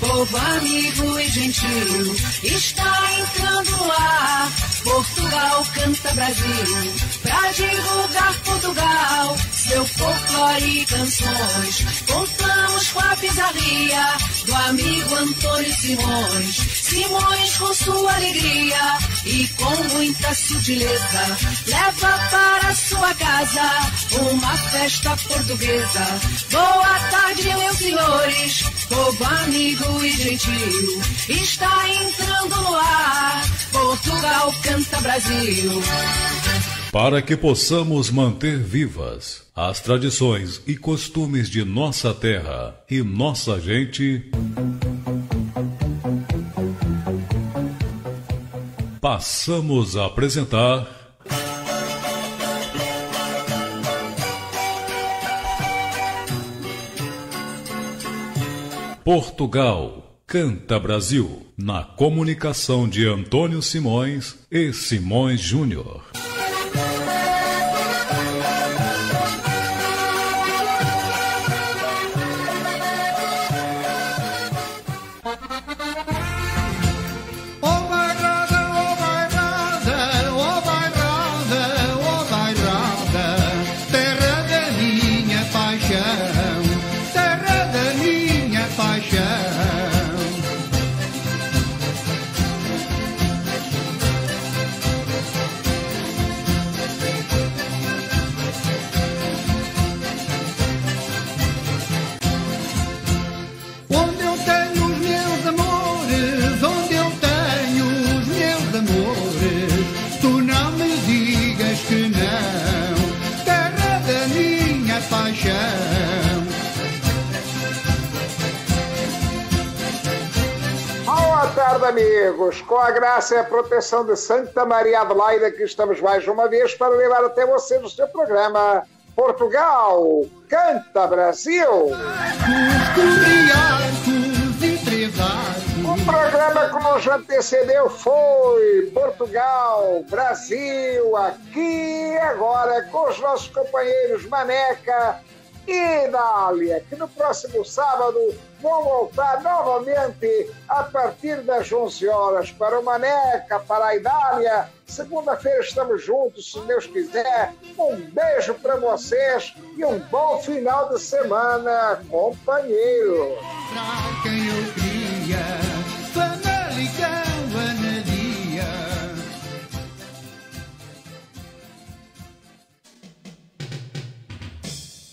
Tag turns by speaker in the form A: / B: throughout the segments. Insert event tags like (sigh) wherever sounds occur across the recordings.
A: povo amigo e gentil, está entrando ar. Portugal canta Brasil, pra divulgar Portugal, seu folclore e canções. Contamos com a pizarria do amigo Antônio Simões. Simões com sua alegria e com muita sutileza, leva para sua casa uma festa portuguesa. Boa tarde, meus senhores, povo amigo e gentil, está entrando no ar. Portugal canta Brasil.
B: Para que possamos manter vivas as tradições e costumes de nossa terra e nossa gente. Passamos a apresentar. Portugal Canta Brasil, na comunicação de Antônio Simões e Simões Júnior.
C: Amigos, com a graça e a proteção de Santa Maria Adelaide, que estamos mais uma vez para levar até você no seu programa Portugal Canta Brasil. O programa que nos antecedeu foi Portugal, Brasil, aqui e agora, com os nossos companheiros Maneca e Dália, que no próximo sábado vão voltar novamente a partir das 11 horas para o Maneca, para a Idália. Segunda-feira estamos juntos, se Deus quiser. Um beijo para vocês e um bom final de semana, companheiro. Pra quem eu queria.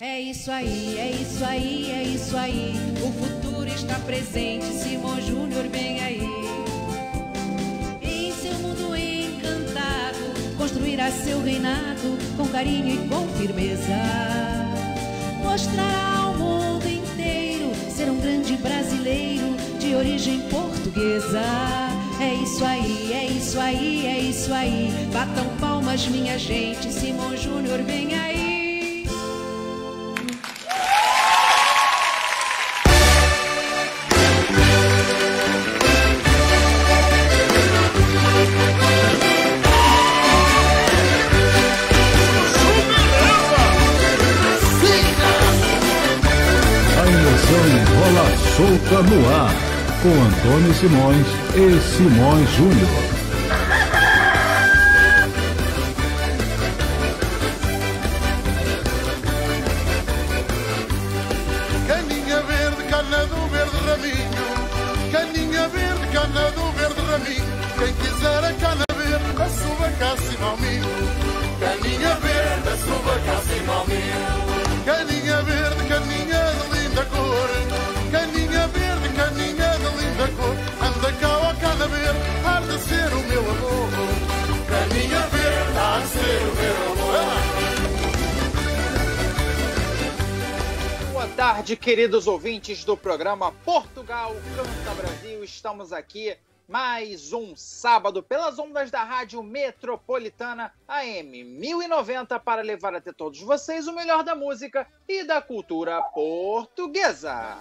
D: É isso aí, é isso aí, é isso aí. O futuro está presente, Simão Júnior vem aí. Em seu mundo encantado, construirá seu reinado com carinho e com firmeza. Mostrará ao mundo inteiro ser um grande brasileiro de origem portuguesa. É isso aí, é isso aí, é isso aí. Batam palmas, minha gente, Simão Júnior vem aí.
B: Solta no ar, com Antônio Simões e Simões Júnior.
E: Queridos ouvintes do programa Portugal Canta Brasil. Estamos aqui mais um sábado pelas ondas da Rádio Metropolitana AM 1090 para levar até todos vocês o melhor da música e da cultura portuguesa.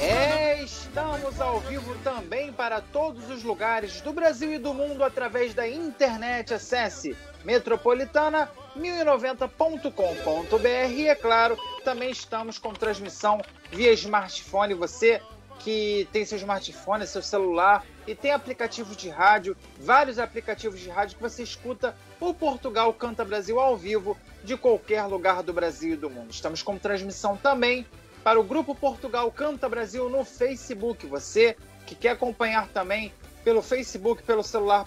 E: É, estamos ao vivo também para todos os lugares do Brasil e do mundo através da internet. Acesse metropolitana.com 1090.com.br e, é claro, também estamos com transmissão via smartphone. Você que tem seu smartphone, seu celular e tem aplicativos de rádio, vários aplicativos de rádio que você escuta o Portugal Canta Brasil ao vivo de qualquer lugar do Brasil e do mundo. Estamos com transmissão também para o Grupo Portugal Canta Brasil no Facebook. Você que quer acompanhar também pelo Facebook, pelo celular,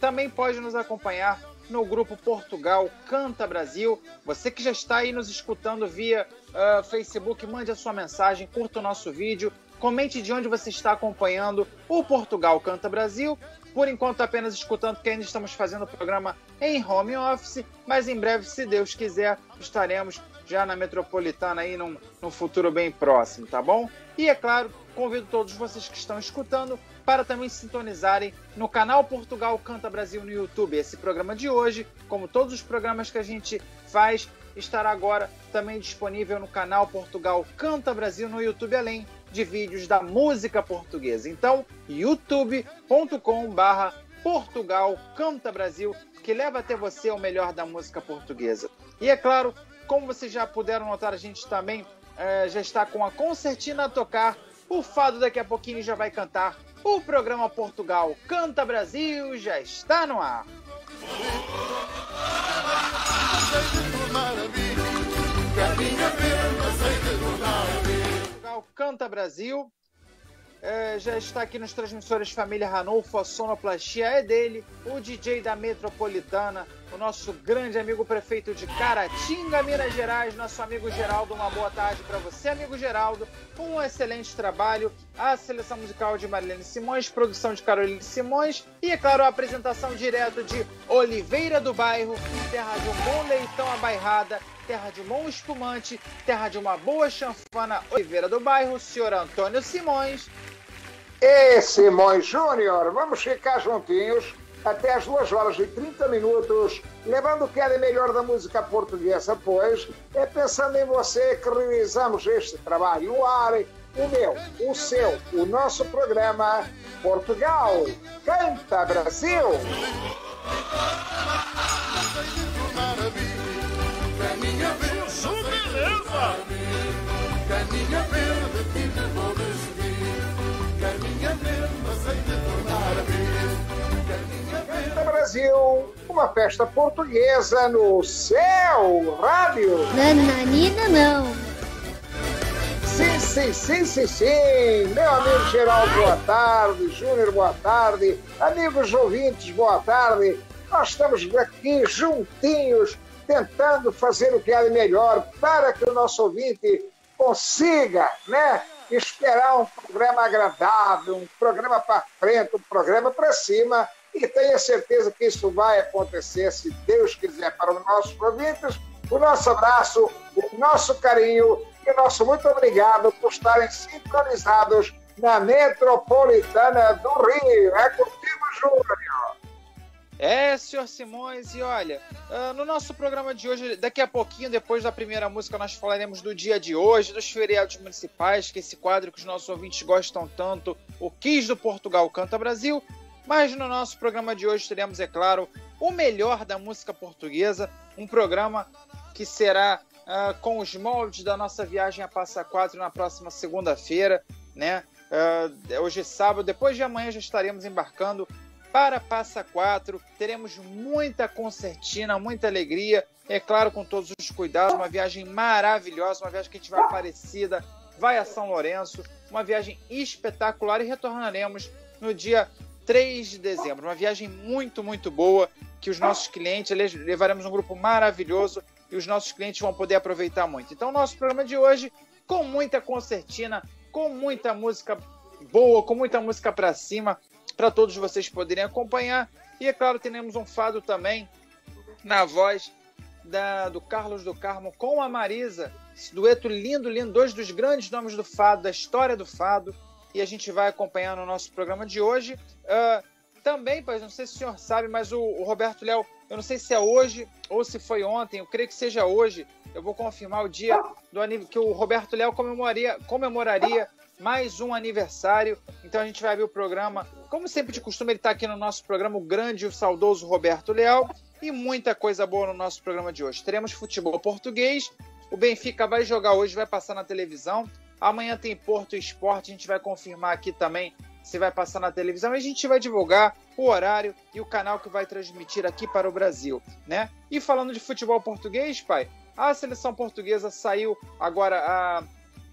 E: também pode nos acompanhar no grupo Portugal Canta Brasil. Você que já está aí nos escutando via uh, Facebook, mande a sua mensagem, curta o nosso vídeo, comente de onde você está acompanhando o Portugal Canta Brasil. Por enquanto, apenas escutando, que ainda estamos fazendo o programa em home office, mas em breve, se Deus quiser, estaremos já na metropolitana aí num, num futuro bem próximo, tá bom? E é claro, convido todos vocês que estão escutando para também sintonizarem no canal Portugal Canta Brasil no YouTube. Esse programa de hoje, como todos os programas que a gente faz, estará agora também disponível no canal Portugal Canta Brasil no YouTube, além de vídeos da música portuguesa. Então, youtube.com/barra Portugal Canta Brasil, que leva até você o melhor da música portuguesa. E é claro, como vocês já puderam notar, a gente também é, já está com a concertina a tocar. O Fado daqui a pouquinho já vai cantar. O programa Portugal Canta Brasil já está no ar. Portugal Canta Brasil é, já está aqui nos transmissores Família Ranulfo, a sonoplastia é dele, o DJ da Metropolitana, o nosso grande amigo prefeito de Caratinga, Minas Gerais, nosso amigo Geraldo. Uma boa tarde para você, amigo Geraldo. Um excelente trabalho. A seleção musical de Marilene Simões, produção de Caroline Simões e, é claro, a apresentação direto de Oliveira do Bairro, terra de um bom leitão abairrada, terra de um bom espumante, terra de uma boa chanfana. Oliveira do Bairro, senhor Antônio Simões.
C: E Simões Júnior, vamos ficar juntinhos até as 2 horas e 30 minutos, levando o que é de melhor da música portuguesa, pois é pensando em você que realizamos este trabalho. No ar, o meu, o seu, o nosso programa Portugal Canta Brasil. Caninha verde, vou Brasil, uma festa portuguesa no céu rádio.
F: Nananina não.
C: Sim, sim, sim, sim, sim. Meu amigo Geraldo, boa tarde. Júnior, boa tarde. Amigos ouvintes, boa tarde. Nós estamos aqui juntinhos, tentando fazer o que há de melhor para que o nosso ouvinte consiga, né? Esperar um programa agradável, um programa para frente, um programa para cima e tenha certeza que isso vai acontecer, se Deus quiser, para os nossos ouvintes. O nosso abraço, o nosso carinho e o nosso muito obrigado por estarem sintonizados na metropolitana do Rio. É contigo, Júnior.
E: É, senhor Simões, e olha, uh, no nosso programa de hoje, daqui a pouquinho, depois da primeira música, nós falaremos do dia de hoje, dos feriados municipais, que é esse quadro que os nossos ouvintes gostam tanto, o Quis do Portugal Canta Brasil, mas no nosso programa de hoje teremos, é claro, o melhor da música portuguesa, um programa que será uh, com os moldes da nossa viagem a Passa Quatro na próxima segunda-feira, né? Uh, hoje é sábado, depois de amanhã já estaremos embarcando para Passa Quatro. Teremos muita concertina, muita alegria, é claro, com todos os cuidados. Uma viagem maravilhosa, uma viagem que a gente vai Aparecida, vai a São Lourenço, uma viagem espetacular e retornaremos no dia 3 de dezembro. Uma viagem muito, muito boa que os nossos clientes, levaremos um grupo maravilhoso e os nossos clientes vão poder aproveitar muito. Então, nosso programa de hoje, com muita concertina, com muita música boa, com muita música para cima, para todos vocês poderem acompanhar. E, é claro, teremos um fado também na voz da, do Carlos do Carmo com a Marisa. Esse dueto lindo, lindo, dois dos grandes nomes do fado, da história do fado e a gente vai acompanhar no nosso programa de hoje. Uh, também, pois não sei se o senhor sabe, mas o, o Roberto Léo, eu não sei se é hoje ou se foi ontem, eu creio que seja hoje. Eu vou confirmar o dia do que o Roberto Léo comemoraria, comemoraria mais um aniversário. Então a gente vai ver o programa, como sempre de costume, ele está aqui no nosso programa, o grande e o saudoso Roberto Leal. E muita coisa boa no nosso programa de hoje. Teremos futebol português. O Benfica vai jogar hoje, vai passar na televisão. Amanhã tem Porto Esporte, a gente vai confirmar aqui também se vai passar na televisão e a gente vai divulgar o horário e o canal que vai transmitir aqui para o Brasil, né? E falando de futebol português, pai, a seleção portuguesa saiu agora a,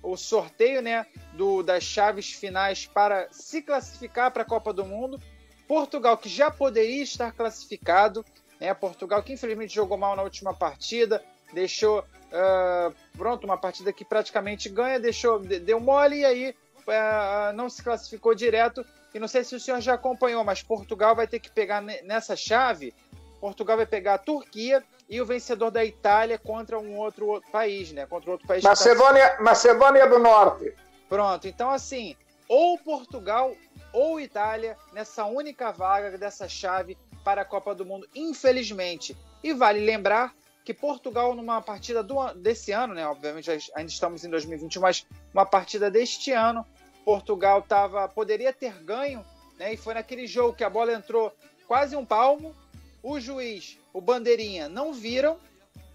E: o sorteio, né, do, das chaves finais para se classificar para a Copa do Mundo. Portugal que já poderia estar classificado, né? Portugal que infelizmente jogou mal na última partida, deixou uh, pronto uma partida que praticamente ganha, deixou deu mole e aí uh, não se classificou direto. E não sei se o senhor já acompanhou, mas Portugal vai ter que pegar nessa chave. Portugal vai pegar a Turquia e o vencedor da Itália contra um outro, outro país, né? Contra outro país.
C: Macedônia, tá... Macedônia do Norte.
E: Pronto. Então assim, ou Portugal ou Itália nessa única vaga dessa chave para a Copa do Mundo, infelizmente. E vale lembrar que Portugal, numa partida do, desse ano, né? Obviamente ainda estamos em 2021, mas uma partida deste ano, Portugal tava, poderia ter ganho, né? E foi naquele jogo que a bola entrou quase um palmo, o juiz, o bandeirinha, não viram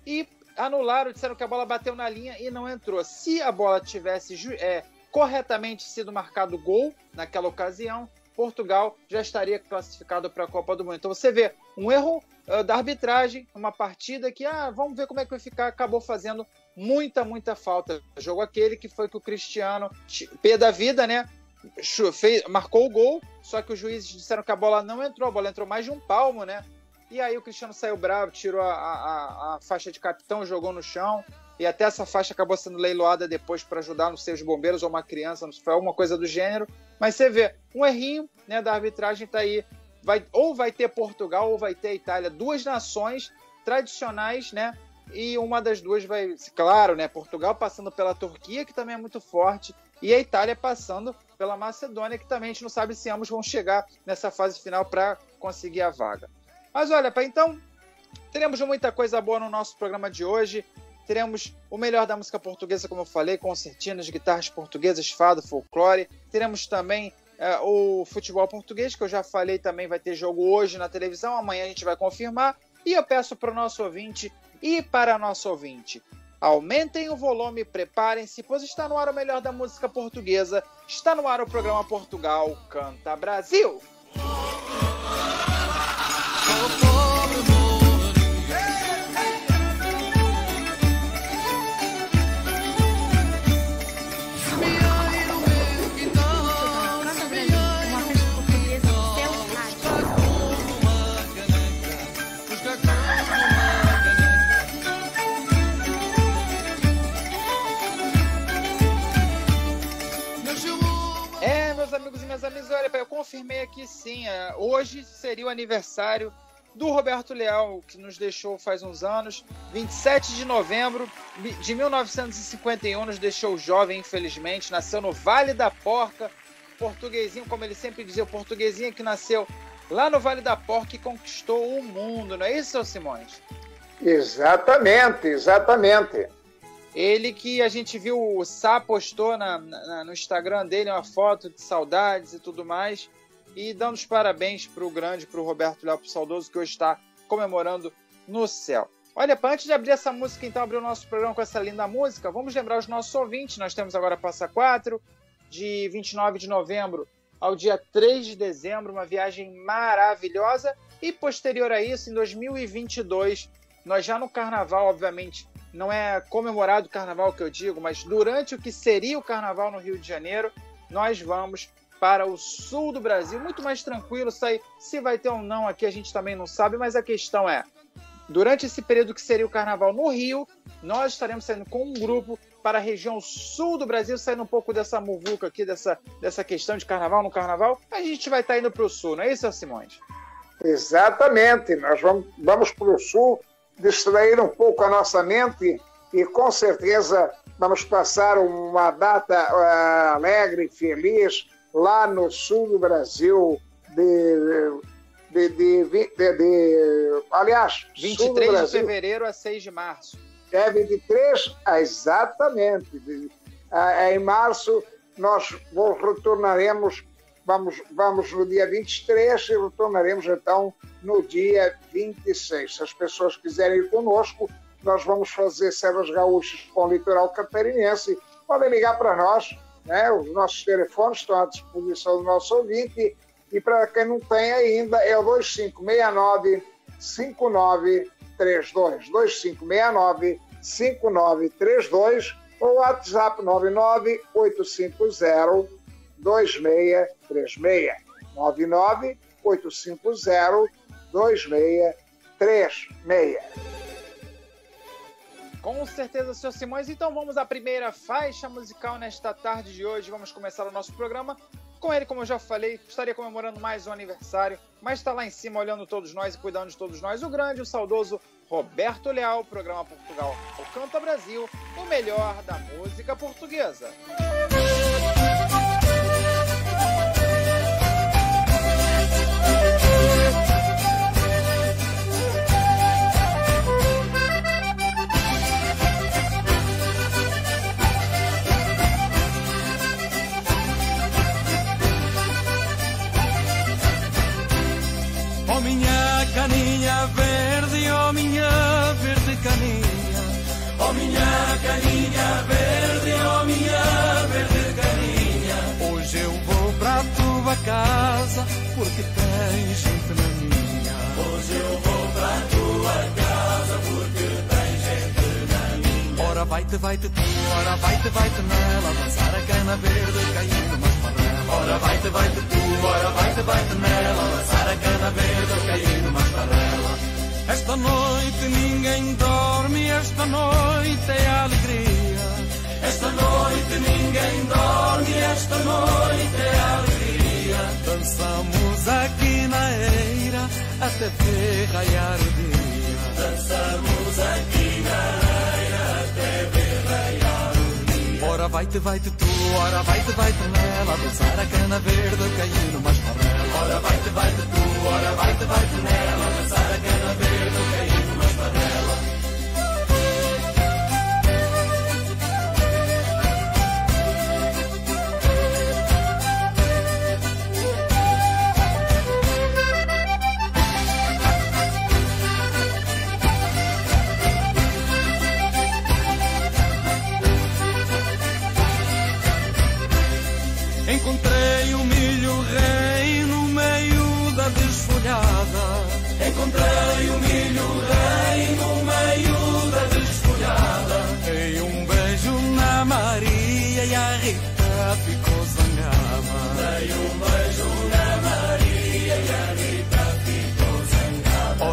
E: e anularam, disseram que a bola bateu na linha e não entrou. Se a bola tivesse é, corretamente sido marcado gol naquela ocasião, Portugal já estaria classificado para a Copa do Mundo. Então você vê um erro uh, da arbitragem, uma partida que, ah, vamos ver como é que vai ficar, acabou fazendo muita, muita falta. Jogo aquele que foi que o Cristiano, P da vida, né? Fez, marcou o gol, só que os juízes disseram que a bola não entrou, a bola entrou mais de um palmo, né? E aí o Cristiano saiu bravo, tirou a, a, a faixa de capitão, jogou no chão e até essa faixa acabou sendo leiloada depois para ajudar, não sei, os bombeiros ou uma criança, não sei, foi alguma coisa do gênero. Mas você vê, um errinho né, da arbitragem está aí. Vai, ou vai ter Portugal ou vai ter Itália, duas nações tradicionais, né? E uma das duas vai, claro, né? Portugal passando pela Turquia, que também é muito forte, e a Itália passando pela Macedônia, que também a gente não sabe se ambos vão chegar nessa fase final para conseguir a vaga. Mas olha, para então, teremos muita coisa boa no nosso programa de hoje. Teremos o melhor da música portuguesa, como eu falei, concertinas, guitarras portuguesas, fado, folclore. Teremos também é, o futebol português, que eu já falei também vai ter jogo hoje na televisão. Amanhã a gente vai confirmar. E eu peço para o nosso ouvinte e para nosso ouvinte. Aumentem o volume, preparem-se, pois está no ar o melhor da música portuguesa. Está no ar o programa Portugal Canta Brasil. Olha, eu confirmei aqui sim. É, hoje seria o aniversário do Roberto Leal, que nos deixou faz uns anos. 27 de novembro de 1951, nos deixou jovem, infelizmente. Nasceu no Vale da Porca. Portuguesinho, como ele sempre dizia, o portuguesinho que nasceu lá no Vale da Porca e conquistou o mundo, não é isso, seu Simões?
C: Exatamente, exatamente.
E: Ele que a gente viu, o Sá postou na, na, no Instagram dele uma foto de saudades e tudo mais. E dando os parabéns para o grande, para o Roberto Léo Saudoso, que hoje está comemorando no céu. Olha, antes de abrir essa música, então, abrir o nosso programa com essa linda música, vamos lembrar os nossos ouvintes. Nós temos agora Passa 4, de 29 de novembro ao dia 3 de dezembro, uma viagem maravilhosa. E posterior a isso, em 2022, nós já no carnaval, obviamente, não é comemorado o carnaval que eu digo, mas durante o que seria o carnaval no Rio de Janeiro, nós vamos para o sul do Brasil, muito mais tranquilo. Sair. Se vai ter ou não aqui a gente também não sabe, mas a questão é: durante esse período que seria o carnaval no Rio, nós estaremos saindo com um grupo para a região sul do Brasil, saindo um pouco dessa muvuca aqui, dessa, dessa questão de carnaval no carnaval. A gente vai estar indo para o sul, não é isso, Simões?
C: Exatamente, nós vamos, vamos para o sul distrair um pouco a nossa mente e com certeza vamos passar uma data uh, alegre, feliz, lá no sul do Brasil, de, de, de, de, de aliás,
E: 23 de fevereiro a 6 de março.
C: É 23, exatamente. É em março nós retornaremos, vamos, vamos no dia 23 e retornaremos então no dia 26. Se as pessoas quiserem ir conosco, nós vamos fazer Serras Gaúchas com o litoral catarinense. Podem ligar para nós, né? os nossos telefones estão à disposição do nosso ouvinte. E para quem não tem ainda, é o 2569 5932. 2569 5932 ou WhatsApp 99 850 2636. 99 850 2636.
E: Com certeza, senhor Simões. Então vamos à primeira faixa musical nesta tarde de hoje. Vamos começar o nosso programa com ele, como eu já falei, estaria comemorando mais um aniversário, mas está lá em cima olhando todos nós e cuidando de todos nós. O grande, o saudoso Roberto Leal, programa Portugal o Canta Brasil, o melhor da música portuguesa.
G: Oh caninha verde, oh minha verde caninha. Hoje eu vou pra tua casa porque tem gente na minha. Hoje eu vou pra tua casa porque tem gente na minha. Ora vai-te, vai-te tu, ora vai-te, vai-te nela. Dançar a cana verde caindo mais farrela. Ora vai-te, vai-te tu, ora vai-te, vai-te nela. Dançar a cana verde caindo mais farrela. Esta noite ninguém dorme, esta noite é alegria. Esta noite ninguém dorme, esta noite é alegria. Dançamos aqui na eira até ver raiar o dia. Dançamos aqui na eira até ver raiar o dia. Ora vai-te, vai-te tu, ora vai-te, vai-te nela. Dançar a cana verde caindo mais farrela. Ora vai-te, vai-te tu, ora vai-te, vai-te nela. Dançar a cana verde caindo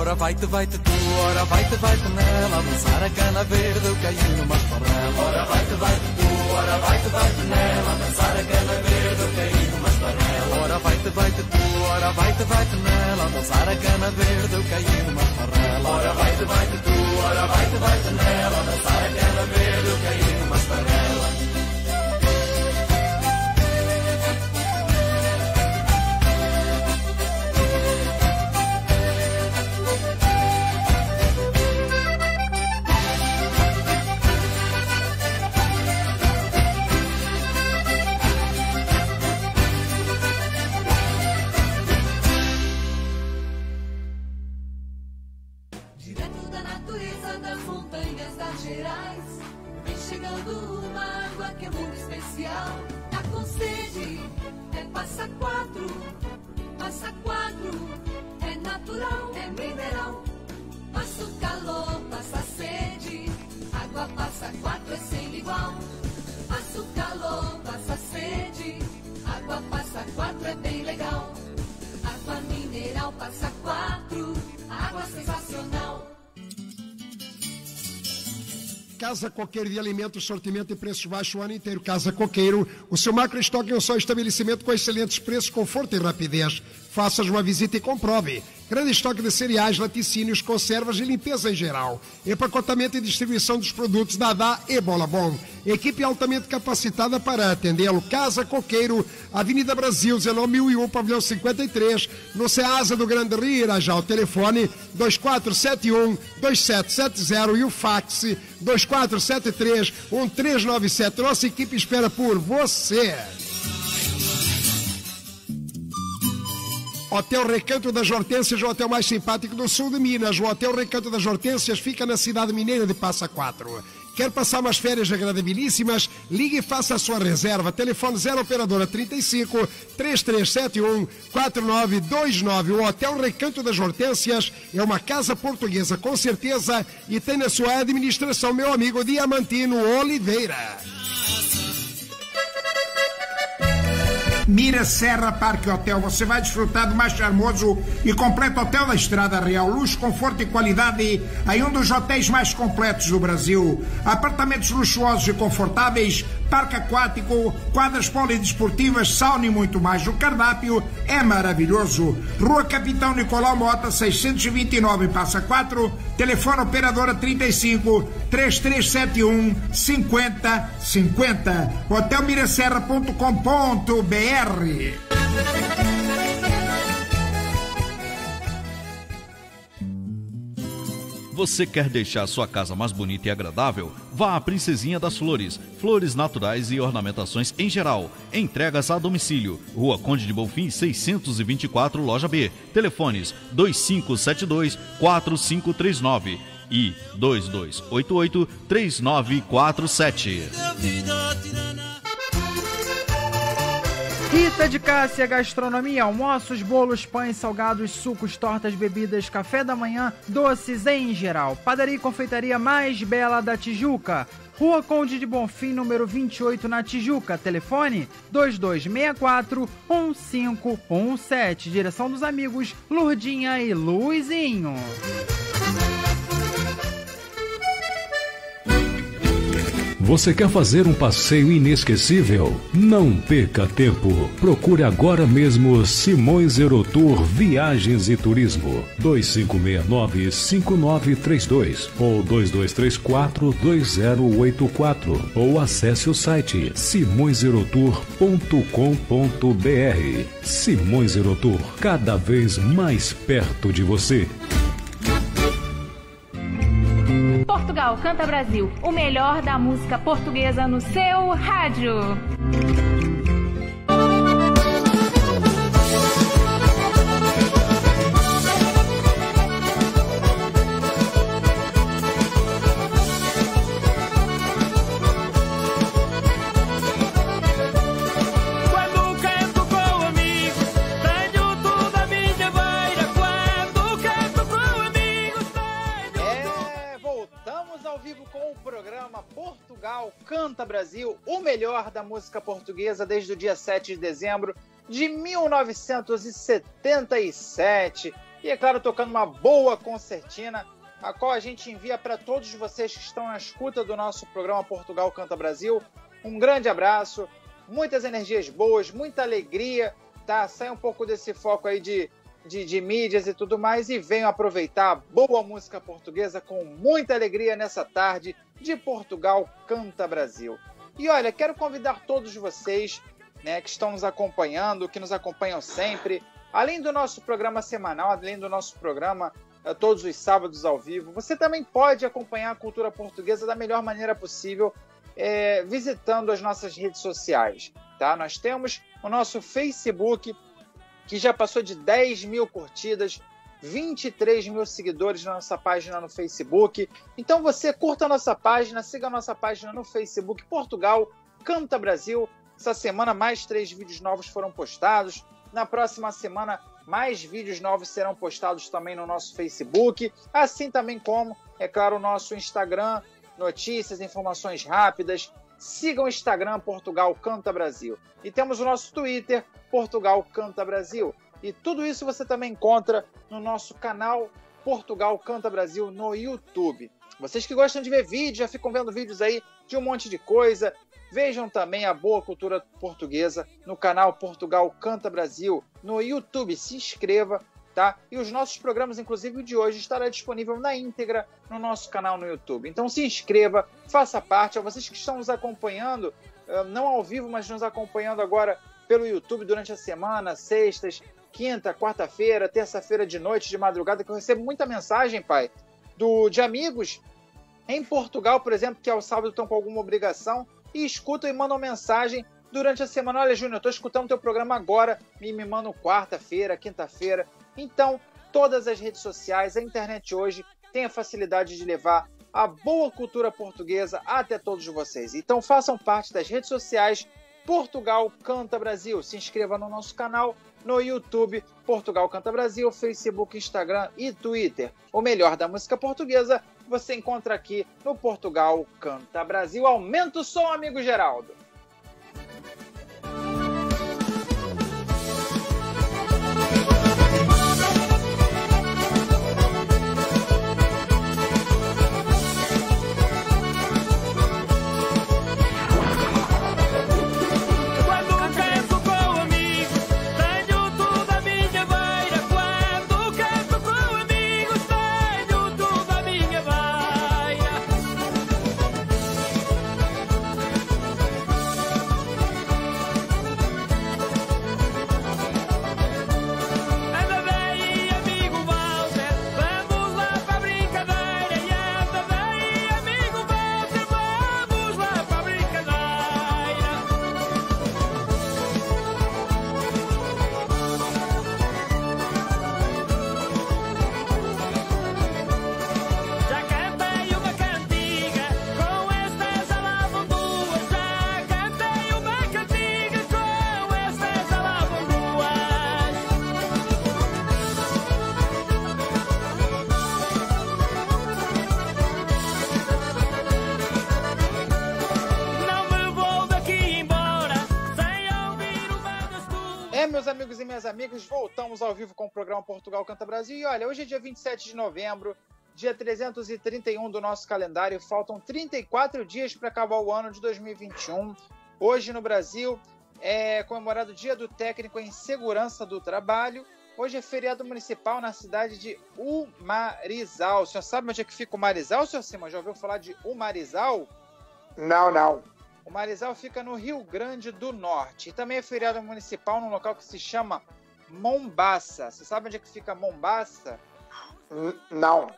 G: Ora vai-te, vai-te tu, ora vai-te, vai-te nela. Dançar a cana verde, caindo mais farrela. Ora vai-te, vai-te tu, ora vai-te, vai-te nela. Dançar a cana verde, caindo mais farrela. Ora vai-te, vai-te tu, ora vai-te, vai-te nela. Dançar a cana verde, caindo mais farrela. Ora vai-te, vai-te tu, ora vai-te, vai-te nela. Dançar a cana verde, caindo mais
H: Casa Coqueiro de Alimentos, sortimento e preços baixos o ano inteiro. Casa Coqueiro, o seu macro estoque é um só estabelecimento com excelentes preços, conforto e rapidez. Faça uma visita e comprove. Grande estoque de cereais, laticínios, conservas e limpeza em geral. Empacotamento e distribuição dos produtos Dadá e Bola Bom. Equipe altamente capacitada para atendê-lo. Casa Coqueiro, Avenida Brasil, 19001, pavilhão 53, no Ceasa do Grande Rio, Irajá. O telefone 2471-2770 e o fax 2473-1397. Nossa equipe espera por você. Hotel Recanto das Hortênsias, o hotel mais simpático do sul de Minas. O Hotel Recanto das Hortênsias fica na cidade mineira de Passa Quatro. Quer passar umas férias agradabilíssimas? Ligue e faça a sua reserva. Telefone 0 Operadora 35 3371 4929. O Hotel Recanto das Hortênsias é uma casa portuguesa com certeza e tem na sua administração meu amigo Diamantino Oliveira.
I: Mira Serra Parque Hotel. Você vai desfrutar do mais charmoso e completo hotel da Estrada Real. Luxo, conforto e qualidade em um dos hotéis mais completos do Brasil. Apartamentos luxuosos e confortáveis, parque aquático, quadras polidesportivas, sauna e muito mais. O cardápio é maravilhoso. Rua Capitão Nicolau Mota, 629, Passa 4. Telefone operadora 35 3371 5050.
J: Você quer deixar sua casa mais bonita e agradável? Vá à Princesinha das Flores. Flores naturais e ornamentações em geral. Entregas a domicílio. Rua Conde de Bolfim, 624, Loja B. Telefones 2572 4539 e 2288 3947.
E: Rita de Cássia Gastronomia, almoços, bolos, pães, salgados, sucos, tortas, bebidas, café da manhã, doces em geral. Padaria e confeitaria mais bela da Tijuca. Rua Conde de Bonfim, número 28, na Tijuca. Telefone 2264 1517. Direção dos amigos Lurdinha e Luizinho.
B: Você quer fazer um passeio inesquecível? Não perca tempo. Procure agora mesmo Simões Erotour Viagens e Turismo. 2569-5932 ou 2234-2084 ou acesse o site simõeserotour.com.br. Simões Erotour, cada vez mais perto de você.
K: Portugal Canta Brasil, o melhor da música portuguesa no seu rádio.
E: Melhor da música portuguesa desde o dia 7 de dezembro de 1977. E é claro, tocando uma boa concertina, a qual a gente envia para todos vocês que estão na escuta do nosso programa Portugal Canta Brasil. Um grande abraço, muitas energias boas, muita alegria, tá? Sai um pouco desse foco aí de, de, de mídias e tudo mais e venham aproveitar a boa música portuguesa com muita alegria nessa tarde de Portugal Canta Brasil. E olha, quero convidar todos vocês né, que estão nos acompanhando, que nos acompanham sempre, além do nosso programa semanal, além do nosso programa uh, todos os sábados ao vivo, você também pode acompanhar a cultura portuguesa da melhor maneira possível é, visitando as nossas redes sociais. Tá? Nós temos o nosso Facebook, que já passou de 10 mil curtidas, 23 mil seguidores na nossa página no Facebook. Então você curta a nossa página, siga a nossa página no Facebook Portugal Canta Brasil. Essa semana mais três vídeos novos foram postados. Na próxima semana mais vídeos novos serão postados também no nosso Facebook, assim também como, é claro, o nosso Instagram, notícias, informações rápidas. Siga o Instagram Portugal Canta Brasil. E temos o nosso Twitter Portugal Canta Brasil. E tudo isso você também encontra no nosso canal Portugal Canta Brasil no YouTube. Vocês que gostam de ver vídeos, já ficam vendo vídeos aí de um monte de coisa. Vejam também a boa cultura portuguesa no canal Portugal Canta Brasil no YouTube. Se inscreva, tá? E os nossos programas, inclusive o de hoje, estará disponível na íntegra no nosso canal no YouTube. Então se inscreva, faça parte. A vocês que estão nos acompanhando, eh, não ao vivo, mas nos acompanhando agora pelo YouTube durante a semana, sextas, quinta, quarta-feira, terça-feira de noite, de madrugada, que eu recebo muita mensagem, pai, do, de amigos em Portugal, por exemplo, que ao sábado estão com alguma obrigação e escutam e mandam mensagem durante a semana. Olha, Júnior, eu tô escutando teu programa agora, me me mandam quarta-feira, quinta-feira. Então, todas as redes sociais, a internet hoje tem a facilidade de levar a boa cultura portuguesa até todos vocês. Então, façam parte das redes sociais Portugal Canta Brasil. Se inscreva no nosso canal no YouTube Portugal Canta Brasil, Facebook, Instagram e Twitter. O melhor da música portuguesa você encontra aqui no Portugal Canta Brasil. Aumenta o som, amigo Geraldo. Amigos, voltamos ao vivo com o programa Portugal Canta Brasil. E olha, hoje é dia 27 de novembro, dia 331 do nosso calendário. Faltam 34 dias para acabar o ano de 2021. Hoje no Brasil é comemorado o Dia do Técnico em Segurança do Trabalho. Hoje é feriado municipal na cidade de Umarizal. O senhor sabe onde é que fica o Marizal, senhor Simão? Já ouviu falar de Umarizal?
C: Não, não.
E: O Marizal fica no Rio Grande do Norte. E também é feriado municipal num local que se chama Mombasa. Você sabe onde é que fica Mombasa?
C: Não.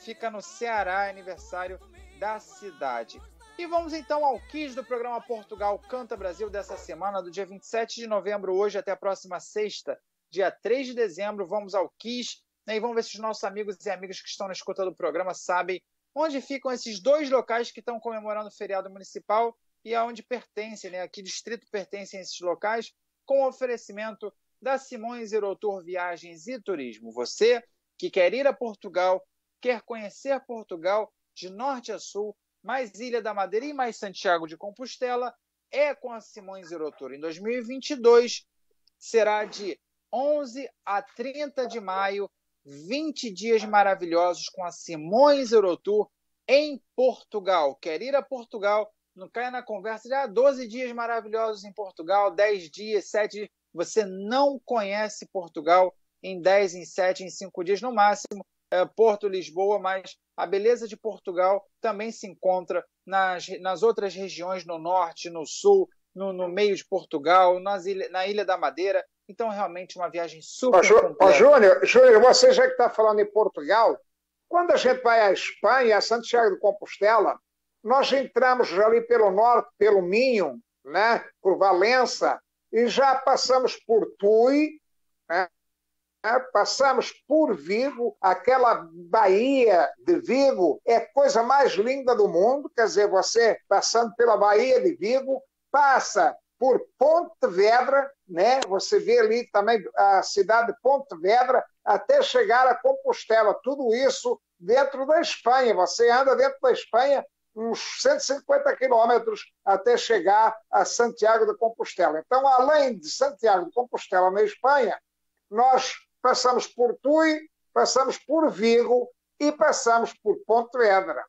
E: Fica no Ceará, aniversário da cidade. E vamos então ao quiz do programa Portugal Canta Brasil dessa semana, do dia 27 de novembro, hoje até a próxima sexta, dia 3 de dezembro. Vamos ao quiz né, e vamos ver se os nossos amigos e amigas que estão na escuta do programa sabem onde ficam esses dois locais que estão comemorando o feriado municipal e aonde pertencem, né, a que distrito pertencem esses locais, com oferecimento da Simões Eurotour Viagens e Turismo. Você que quer ir a Portugal, quer conhecer Portugal de norte a sul, mais Ilha da Madeira e mais Santiago de Compostela, é com a Simões Eurotour. Em 2022 será de 11 a 30 de maio, 20 dias maravilhosos com a Simões Eurotour em Portugal. Quer ir a Portugal? Não caia na conversa de ah, 12 dias maravilhosos em Portugal, 10 dias, 7 dias. Você não conhece Portugal em 10, em 7, em 5 dias no máximo. É, Porto, Lisboa, mas a beleza de Portugal também se encontra nas, nas outras regiões, no norte, no sul, no, no meio de Portugal, nas ilha, na Ilha da Madeira. Então, realmente, uma viagem super.
C: Ô, Júnior, Júnior, você já que está falando em Portugal, quando a gente vai à Espanha, a Santiago de Compostela, nós entramos ali pelo norte, pelo Minho, né, por Valença, e já passamos por Tui, né? passamos por Vigo, aquela Baía de Vigo é coisa mais linda do mundo, quer dizer, você passando pela Baía de Vigo, passa por Pontevedra, né? Você vê ali também a cidade de Pontevedra até chegar a Compostela, tudo isso dentro da Espanha. Você anda dentro da Espanha uns 150 quilômetros até chegar a Santiago de Compostela. Então, além de Santiago de Compostela, na Espanha, nós passamos por Tui, passamos por Vigo e passamos por Pontevedra.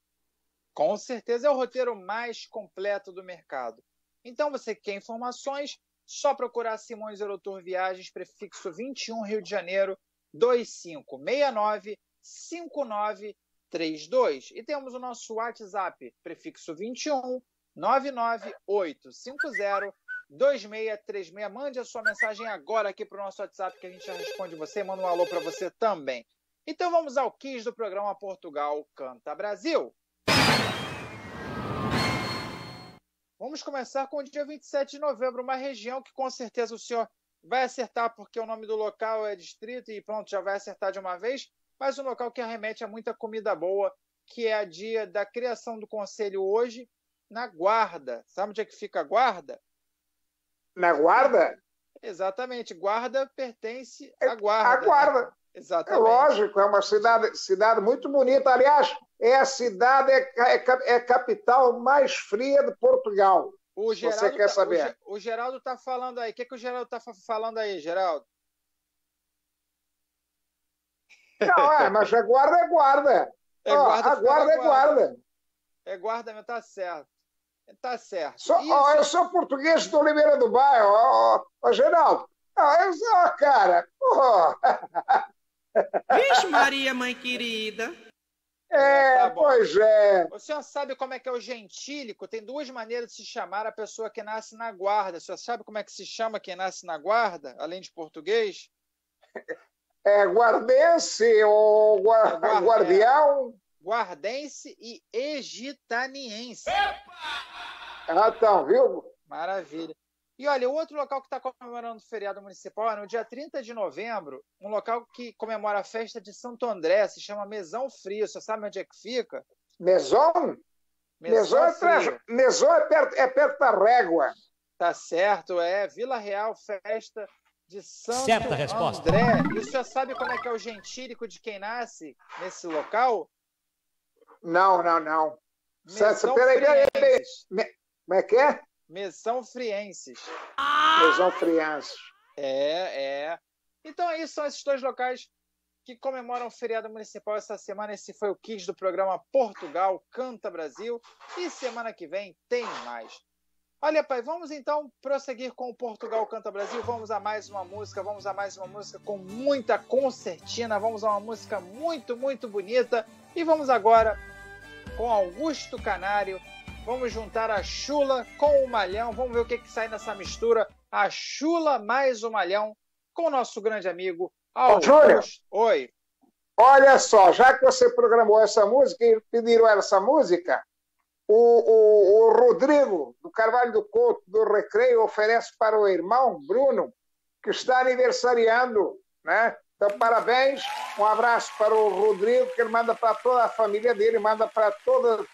E: Com certeza é o roteiro mais completo do mercado. Então, você quer informações? Só procurar Simões Eurotour Viagens, prefixo 21 Rio de Janeiro 2569 59 32. E temos o nosso WhatsApp, prefixo 21 99850 2636. Mande a sua mensagem agora aqui para o nosso WhatsApp que a gente já responde você. Manda um alô para você também. Então vamos ao quiz do programa Portugal Canta Brasil. Vamos começar com o dia 27 de novembro, uma região que com certeza o senhor vai acertar, porque o nome do local é distrito e pronto, já vai acertar de uma vez, mas um local que arremete a muita comida boa, que é a dia da criação do conselho hoje, na Guarda. Sabe onde é que fica a Guarda?
C: Na Guarda?
E: Exatamente, Guarda pertence à Guarda.
C: A Guarda. Né?
E: Exatamente.
C: É lógico, é uma cidade, cidade muito bonita. Aliás, é a cidade, é, é, é a capital mais fria de Portugal.
E: O Geraldo você quer tá, saber? O, Geraldo está falando aí. O que, que o Geraldo está falando aí, Geraldo?
C: Não, é, mas a guarda é guarda. É guarda a guarda é guarda.
E: É guarda, mas tá certo. Tá certo.
C: Só, ó, eu sou português do Oliveira do Bairro, ó, ó, ó Geraldo. Ó, eu sou, cara. (laughs)
L: Vixe, Maria, mãe querida.
C: É, tá pois é.
E: O senhor sabe como é que é o gentílico? Tem duas maneiras de se chamar a pessoa que nasce na guarda. O senhor sabe como é que se chama quem nasce na guarda, além de português? (laughs)
C: É guardense ou guar... é, guardião?
E: Guardense e egitaniense.
C: Ah, então, viu?
E: Maravilha. E olha, o outro local que está comemorando o feriado municipal é no dia 30 de novembro, um local que comemora a festa de Santo André, se chama Mesão Frio. Você sabe onde é que fica?
C: Mesão? Mesão, é. Mesão é, perto, é perto da régua.
E: Tá certo, é Vila Real, festa de Santo
M: Certa resposta.
E: André. E o senhor sabe como é que é o gentílico de quem nasce nesse local?
C: Não, não, não. Mesão Peraí, peraí. Como é que é?
E: Mesão Frienses.
C: Mesão Frienses.
E: É, é. Então, aí são esses dois locais que comemoram o feriado municipal essa semana. Esse foi o Kids do programa Portugal Canta Brasil. E semana que vem tem mais. Olha, pai, vamos então prosseguir com o Portugal Canta Brasil. Vamos a mais uma música, vamos a mais uma música com muita concertina. Vamos a uma música muito, muito bonita. E vamos agora com Augusto Canário Vamos juntar a chula com o malhão. Vamos ver o que, que sai nessa mistura. A chula mais o malhão com o nosso grande amigo Augusto. Júnior, Oi.
C: Olha só, já que você programou essa música e pediram essa música, o, o, o, Rodrigo, do Carvalho do Couto, do Recreio, oferece para o irmão Bruno, que está aniversariando, né? Então, parabéns, um abraço para o Rodrigo, que ele manda para toda a família dele, manda para toda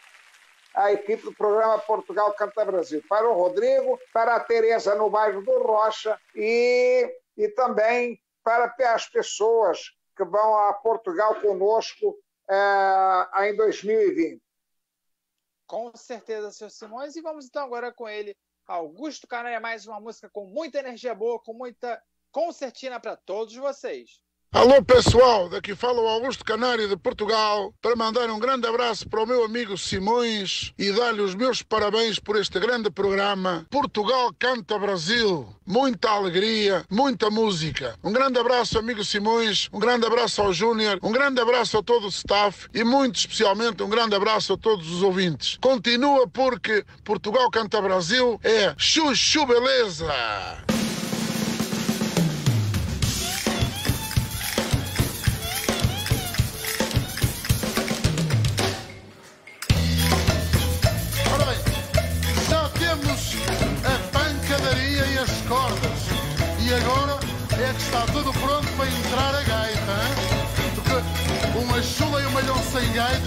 C: a equipe do programa Portugal Canta Brasil. Para o Rodrigo, para a Tereza no bairro do Rocha e, e também para as pessoas que vão a Portugal conosco é, em 2020.
E: Com certeza, senhor Simões. E vamos então agora com ele, Augusto Canária, mais uma música com muita energia boa, com muita concertina para todos vocês.
N: Alô pessoal, daqui fala o Augusto Canário de Portugal para mandar um grande abraço para o meu amigo Simões e dar-lhe os meus parabéns por este grande programa. Portugal canta Brasil, muita alegria, muita música. Um grande abraço, amigo Simões, um grande abraço ao Júnior, um grande abraço a todo o staff e muito especialmente um grande abraço a todos os ouvintes. Continua porque Portugal canta Brasil é chuchu beleza.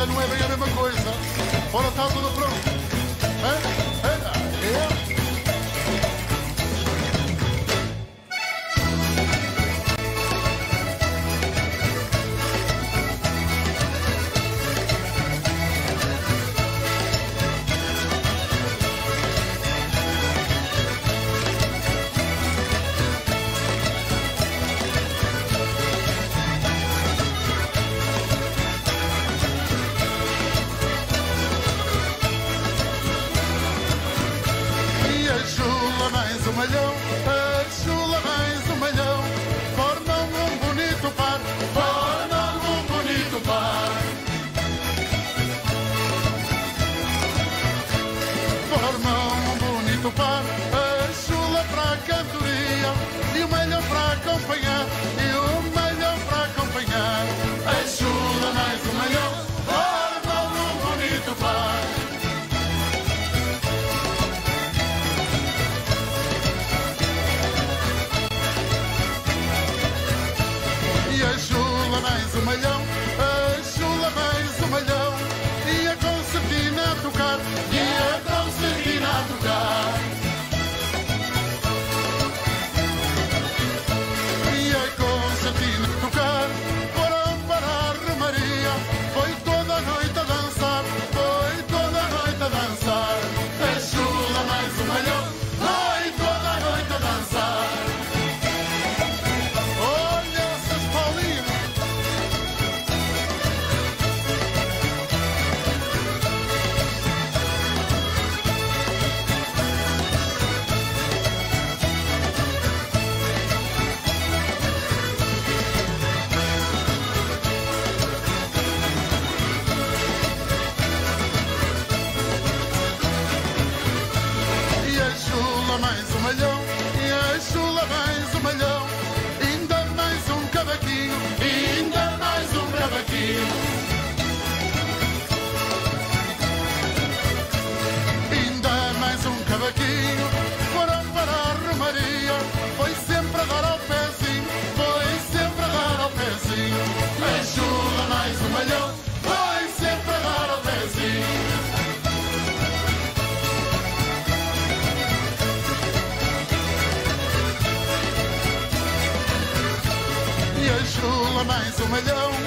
N: Não é bem a mesma coisa. Ora, está tudo pronto. Hein? Chula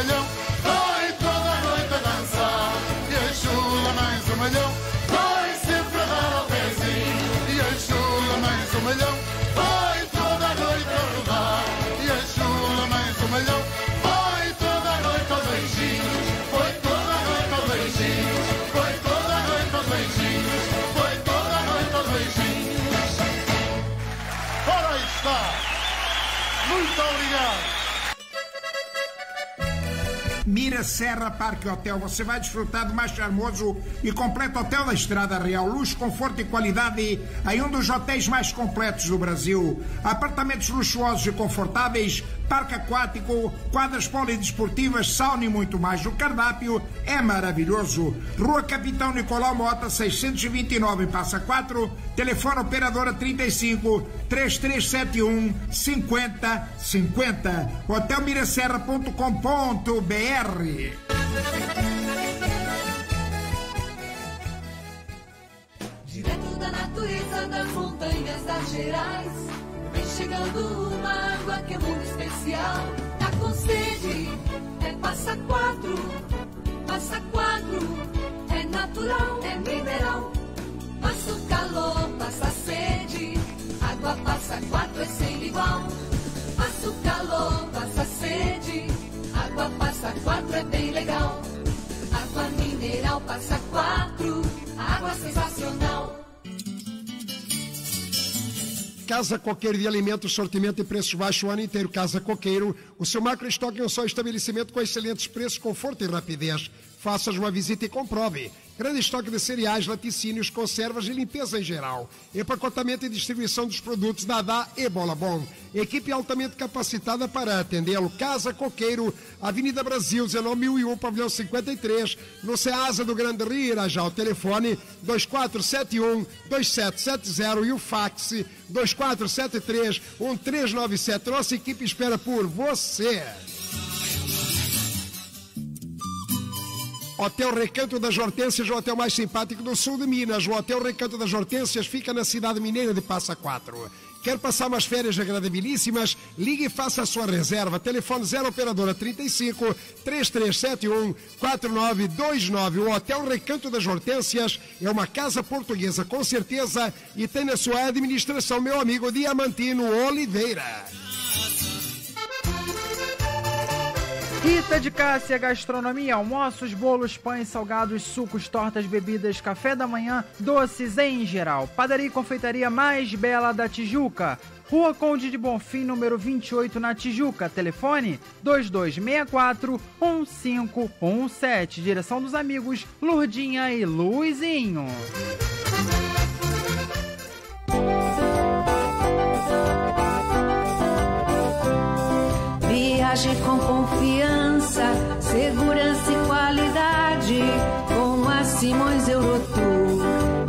N: malhão, foi toda a noite a dançar. E a chula mais um malhão, foi sempre a dar ao pezinho. E a chula mais um malhão, foi toda a noite a rodar. E a chula mais um malhão, foi toda a noite aos beijinhos. Foi toda a noite aos beijinhos. Foi toda a noite aos beijinhos. Foi toda a noite aos beijinhos. Ora aí está. Muito obrigado.
C: Serra Parque Hotel. Você vai desfrutar do mais charmoso e completo hotel da Estrada Real. Luxo, conforto e qualidade em um dos hotéis mais completos do Brasil. Apartamentos luxuosos e confortáveis, parque aquático, quadras polidesportivas, sauna e muito mais. O cardápio é maravilhoso. Rua Capitão Nicolau Mota, 629 em Passa 4. Telefone operadora 35 3371 5050.
I: Direto da natureza das montanhas das Gerais. Vem chegando uma água que é muito especial. Tá com sede, é passa quatro. Passa quatro, é natural, é mineral. Passa o calor, passa a sede. Água passa quatro é sem igual. Passa o calor, passa a sede. Água passa quatro é bem legal. Água mineral passa quatro. Água sensacional.
H: Casa Coqueiro de Alimentos, sortimento e preços baixos o ano inteiro. Casa Coqueiro, o seu macro estoque é um só estabelecimento com excelentes preços, conforto e rapidez. Faça uma visita e comprove. Grande estoque de cereais, laticínios, conservas e limpeza em geral. Empacotamento e distribuição dos produtos Dadá e Bola Bom. Equipe altamente capacitada para atendê-lo. Casa Coqueiro, Avenida Brasil, 19001, Pavilhão 53, no Ceasa do Grande Rio, Irajá. Telefone 2471-2770 e o fax 2473-1397. Nossa equipe espera por você. Hotel Recanto das Hortênsias, o hotel mais simpático do sul de Minas. O Hotel Recanto das Hortênsias fica na cidade mineira de Passa Quatro. Quer passar umas férias agradabilíssimas? Ligue e faça a sua reserva. Telefone 0 Operadora 35 3371 4929. O Hotel Recanto das Hortênsias é uma casa portuguesa com certeza e tem na sua administração meu amigo Diamantino Oliveira.
M: Rita de Cássia Gastronomia, almoços, bolos, pães, salgados, sucos, tortas, bebidas, café da manhã, doces em geral. Padaria e confeitaria mais bela da Tijuca. Rua Conde de Bonfim, número 28, na Tijuca. Telefone 2264-1517. Direção dos amigos Lurdinha e Luizinho.
D: Viaje com confiança, segurança e qualidade. Com a Simões Eurotour,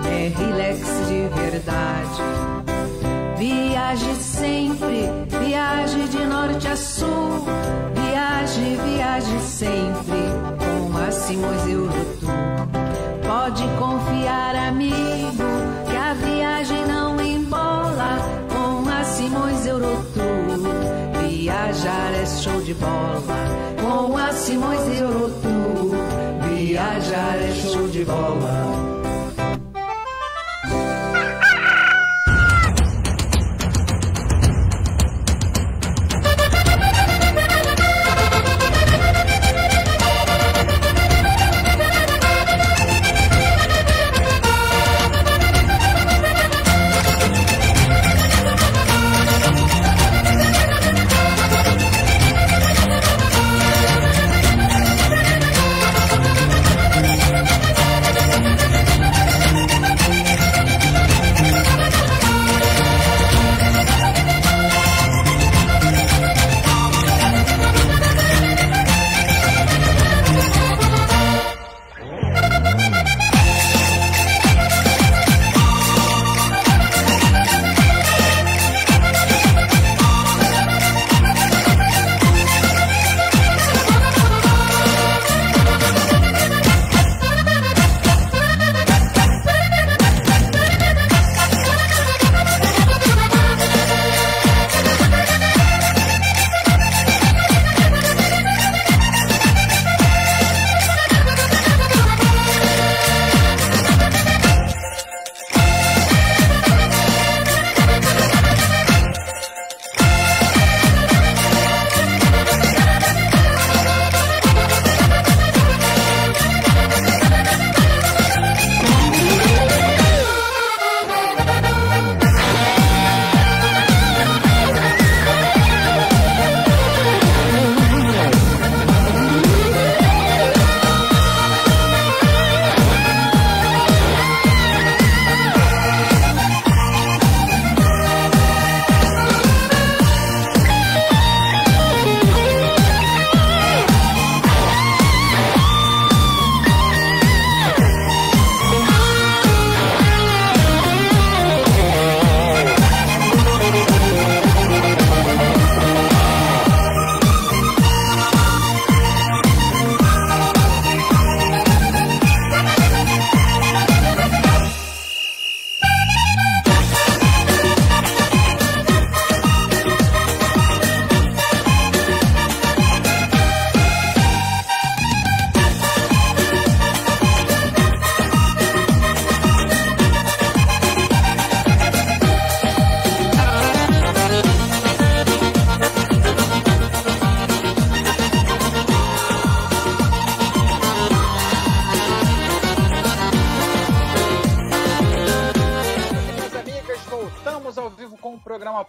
D: é relax de verdade. Viaje sempre, viaje de norte a sul. Viaje, viaje sempre com a Simões Eurotour. Pode confiar, amigo, Viajar é show de bola com a Simões Eurotour. Viajar é show de bola.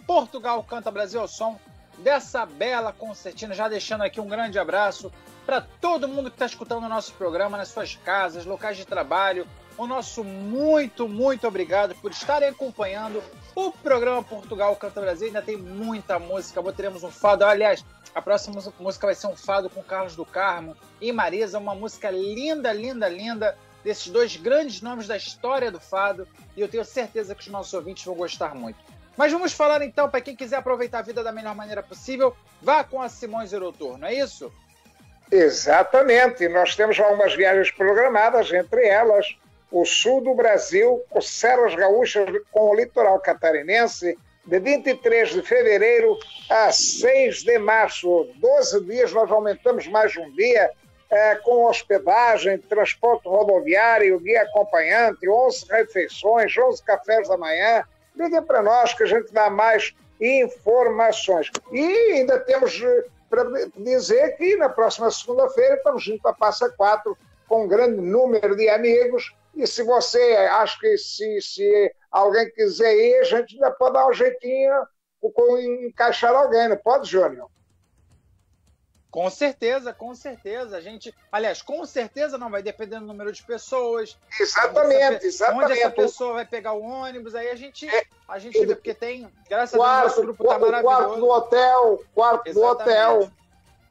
E: Portugal Canta Brasil ao som dessa bela concertina. Já deixando aqui um grande abraço para todo mundo que está escutando o nosso programa nas suas casas, locais de trabalho. O nosso muito, muito obrigado por estarem acompanhando o programa Portugal Canta Brasil. Ainda tem muita música. Teremos um fado. Aliás, a próxima música vai ser um fado com Carlos do Carmo e Marisa. Uma música linda, linda, linda desses dois grandes nomes da história do fado. E eu tenho certeza que os nossos ouvintes vão gostar muito. Mas vamos falar então, para quem quiser aproveitar a vida da melhor maneira possível, vá com a Simões Eurotour, não é isso?
C: Exatamente, nós temos algumas viagens programadas, entre elas o sul do Brasil, o Serras Gaúchas com o litoral catarinense, de 23 de fevereiro a 6 de março. 12 dias, nós aumentamos mais um dia, é, com hospedagem, transporte rodoviário, guia acompanhante, 11 refeições, 11 cafés da manhã. Ligue para nós que a gente dá mais informações. E ainda temos eh, para dizer que na próxima segunda-feira estamos indo para Passa 4 com um grande número de amigos. E se você acha que se, se alguém quiser ir, a gente ainda pode dar um jeitinho encaixar alguém, não pode, Júnior?
E: Com certeza, com certeza. A gente, aliás, com certeza não vai depender do número de pessoas.
C: Exatamente,
E: onde essa,
C: exatamente.
E: Onde essa pessoa vai pegar o ônibus, aí a gente, é, a gente vê, porque tem, graças quarto, a Deus, nosso grupo está maravilhoso.
C: Quarto do hotel, quarto exatamente. do hotel.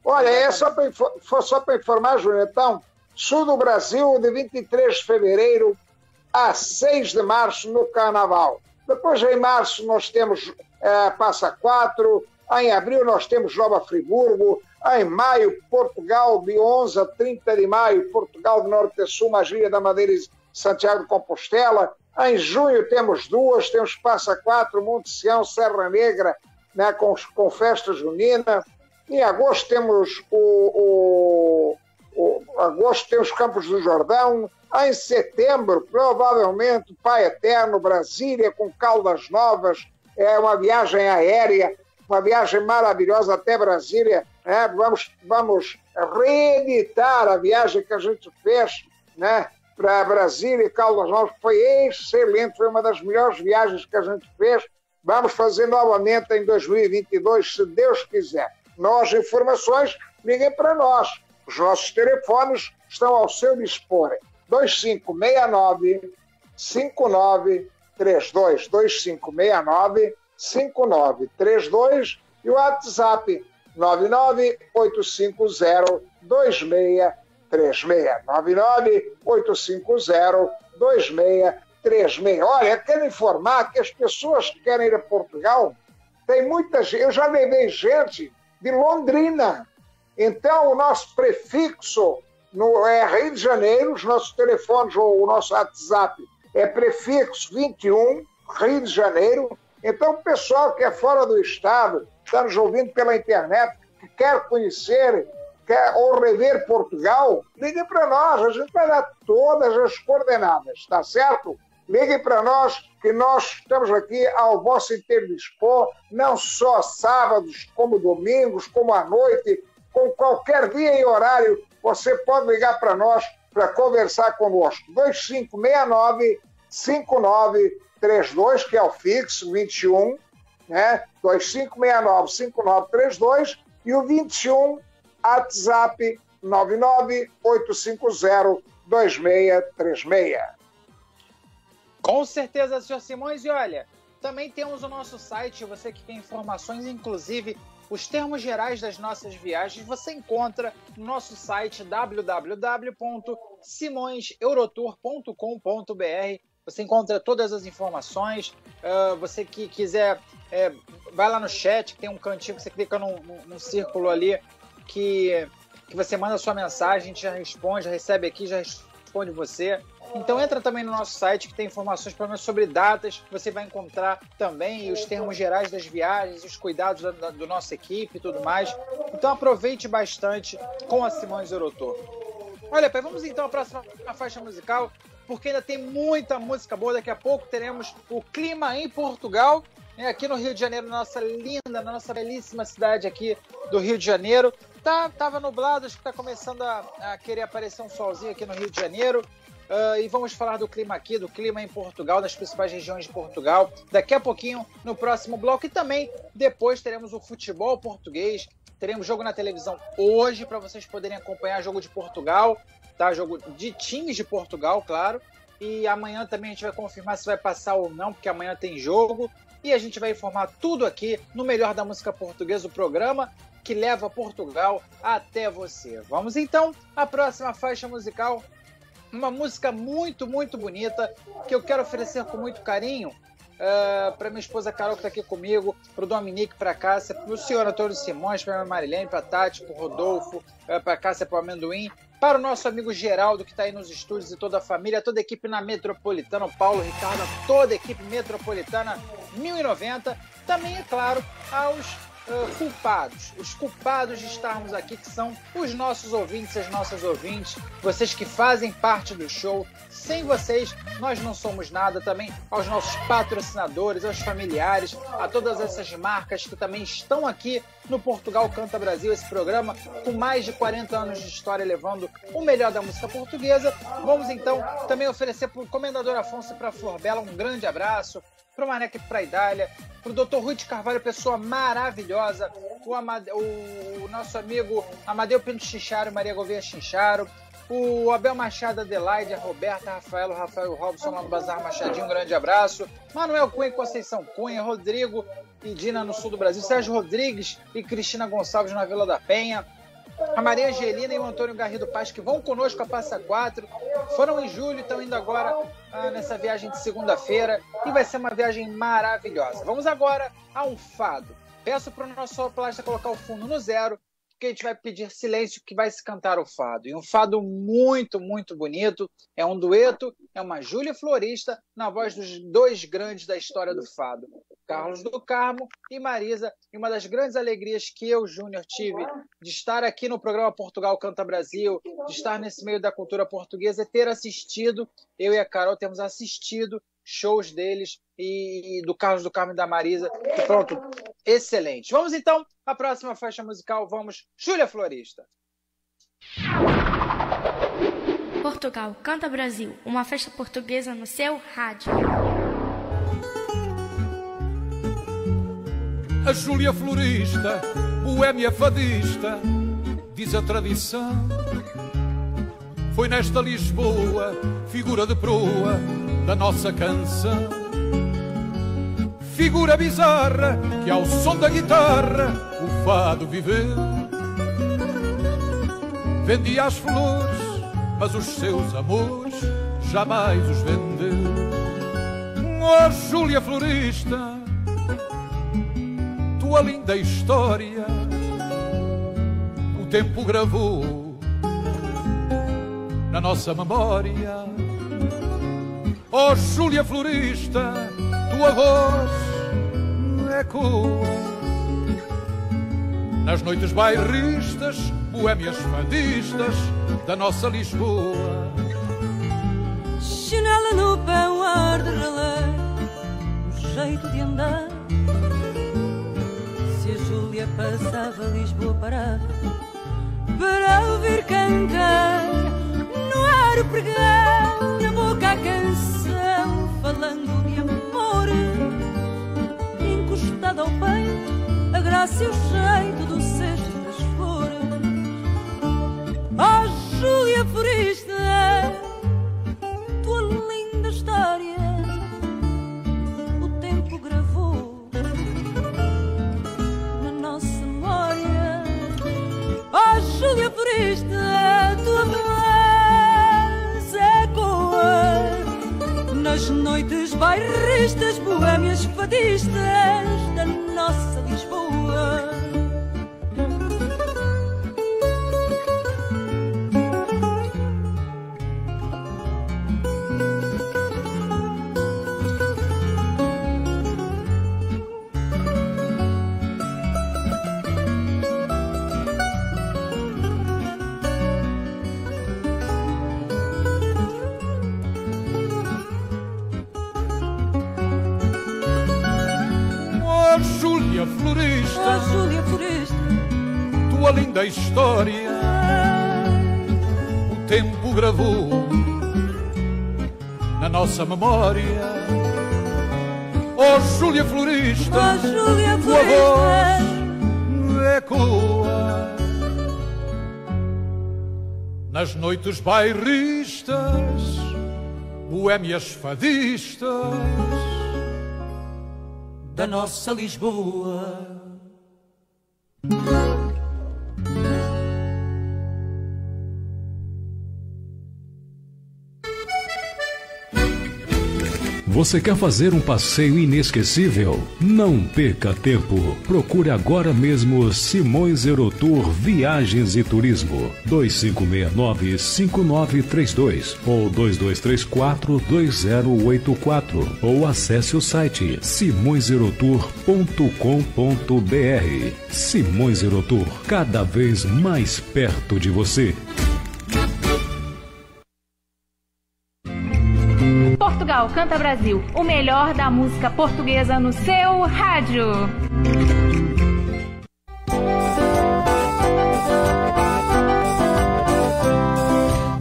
C: Olha, é exatamente. é só para informar, Júnior, então, sul do Brasil, de 23 de fevereiro a 6 de março no Carnaval. Depois, em março, nós temos é, Passa Quatro, em abril nós temos Nova Friburgo, em maio, Portugal, de 11 a 30 de maio, Portugal do Norte a Sul, Magília da Madeira e Santiago de Compostela. Em junho temos duas, temos Passa Quatro, Monte Sião, Serra Negra, né, com, com festa junina. Em agosto temos o, o, o agosto temos Campos do Jordão. Em setembro, provavelmente, Pai Eterno, Brasília, com Caldas Novas, é uma viagem aérea, uma viagem maravilhosa até Brasília, né? vamos, vamos reeditar a viagem que a gente fez né? para Brasília e Caldas Novas, foi excelente, foi uma das melhores viagens que a gente fez. Vamos fazer novamente em 2022, se Deus quiser. Nós, informações, liguem para nós. Os nossos telefones estão ao seu dispor. 2569 5932 2569 5932 e o WhatsApp 99850 2636. 99850 2636. Olha, quero informar que as pessoas que querem ir a Portugal, tem muita gente, eu já levei gente de Londrina. Então, o nosso prefixo no, é Rio de Janeiro, os nossos telefones ou o nosso WhatsApp é prefixo 21, Rio de Janeiro. Então, o pessoal que é fora do estado, está nos ouvindo pela internet, que quer conhecer quer, ou rever Portugal, ligue para nós, a gente vai dar todas as coordenadas, tá certo? Ligue para nós, que nós estamos aqui ao vosso inteiro dispor, não só sábados, como domingos, como à noite, com qualquer dia e horário, você pode ligar para nós para conversar conosco. 2569 5932, que é o fixo, 21 né? 2569-5932 e o 21 WhatsApp 998502636.
E: Com certeza, senhor Simões. E olha, também temos o nosso site, você que quer informações, inclusive os termos gerais das nossas viagens, você encontra no nosso site www.simõeseurotour.com.br você encontra todas as informações. Uh, você que quiser, é, vai lá no chat, que tem um cantinho que você clica num, num, num círculo ali que, que você manda sua mensagem, a gente já responde, já recebe aqui, já responde você. Então entra também no nosso site que tem informações pelo menos sobre datas, você vai encontrar também os termos gerais das viagens, os cuidados da, da do nossa equipe e tudo mais. Então aproveite bastante com a Simões Eurotour. Olha, pai, vamos então à próxima faixa musical porque ainda tem muita música boa. Daqui a pouco teremos o clima em Portugal, né, aqui no Rio de Janeiro, nossa linda, na nossa belíssima cidade aqui do Rio de Janeiro. Tá, tava nublado, acho que está começando a, a, querer aparecer um solzinho aqui no Rio de Janeiro. Uh, e vamos falar do clima aqui, do clima em Portugal, nas principais regiões de Portugal. Daqui a pouquinho, no próximo bloco. E também depois teremos o futebol português. Teremos jogo na televisão hoje para vocês poderem acompanhar jogo de Portugal tá? Jogo de times de Portugal, claro. E amanhã também a gente vai confirmar se vai passar ou não, porque amanhã tem jogo. E a gente vai informar tudo aqui no Melhor da Música Portuguesa, o programa que leva Portugal até você. Vamos então à próxima faixa musical. Uma música muito, muito bonita que eu quero oferecer com muito carinho Uh, para minha esposa Carol, que está aqui comigo, para o Dominique, para a Cássia, para o senhor Antônio Simões, para a Marilene, para a Tati, para o Rodolfo, uh, para a Cássia, para o Amendoim, para o nosso amigo Geraldo, que está aí nos estúdios e toda a família, toda a equipe na Metropolitana, o Paulo, Ricardo, toda a equipe Metropolitana 1090. Também, é claro, aos uh, culpados, os culpados de estarmos aqui, que são os nossos ouvintes, as nossas ouvintes, vocês que fazem parte do show. Sem vocês, nós não somos nada. Também aos nossos patrocinadores, aos familiares, a todas essas marcas que também estão aqui no Portugal Canta Brasil, esse programa com mais de 40 anos de história, levando o melhor da música portuguesa. Vamos então também oferecer para o Comendador Afonso e para a Flor Bela um grande abraço, para o e para a Idália, para o Dr. Rui de Carvalho, pessoa maravilhosa, o, Amade... o nosso amigo Amadeu Pinto Chincharo, Maria Gouveia Chincharo, o Abel Machado, Adelaide, a Roberta, Rafael, Rafael Robson lá no Bazar Machadinho, um grande abraço. Manuel Cunha, Conceição Cunha, Rodrigo e Dina no sul do Brasil, Sérgio Rodrigues e Cristina Gonçalves na Vila da Penha. A Maria Angelina e o Antônio Garrido Paz, que vão conosco a Passa 4, foram em julho, estão indo agora ah, nessa viagem de segunda-feira e vai ser uma viagem maravilhosa. Vamos agora a um fado. Peço para o nosso sonoplasta colocar o fundo no zero porque a gente vai pedir silêncio que vai se cantar o fado. E um fado muito, muito bonito. É um dueto, é uma Júlia Florista na voz dos dois grandes da história do fado, Carlos do Carmo e Marisa. E uma das grandes alegrias que eu, Júnior, tive de estar aqui no programa Portugal Canta Brasil, de estar nesse meio da cultura portuguesa, é ter assistido, eu e a Carol temos assistido shows deles e, e do Carlos do Carmo e da Marisa. E pronto, excelente. Vamos então à próxima faixa musical. Vamos, Júlia Florista.
O: Portugal Canta Brasil, uma festa portuguesa no seu rádio.
P: A Júlia Florista, boêmia fadista, diz a tradição. Foi nesta Lisboa, figura de proa da nossa canção. Figura bizarra que ao som da guitarra o fado viveu. Vendia as flores, mas os seus amores jamais os vendeu. Oh, Júlia Florista, tua linda história, o tempo gravou na nossa memória. Oh Júlia Florista, tua voz ecoa Nas noites bairristas, boémias fadistas da nossa Lisboa.
Q: Chinela no pé, um ar de relé, um jeito de andar Júlia passava, Lisboa parava Para ouvir cantar. No ar o pregão, na boca a canção falando de amor. Encostado ao peito A graça e o jeito do nas noites bairristas, boêmias fadistas
P: história, o tempo gravou na nossa memória. Oh, Júlia Florista,
Q: oh, Júlia
P: tua
Q: Florista,
P: voz ecoa nas noites bairristas, boémias fadistas da nossa Lisboa.
B: Você quer fazer um passeio inesquecível? Não perca tempo. Procure agora mesmo Simões Eurotour Viagens e Turismo. 2569-5932 ou 2234-2084 ou acesse o site simõeserotour.com.br. Simões Eurotour, cada vez mais perto de você.
R: Portugal Canta Brasil, o melhor da música portuguesa no seu rádio.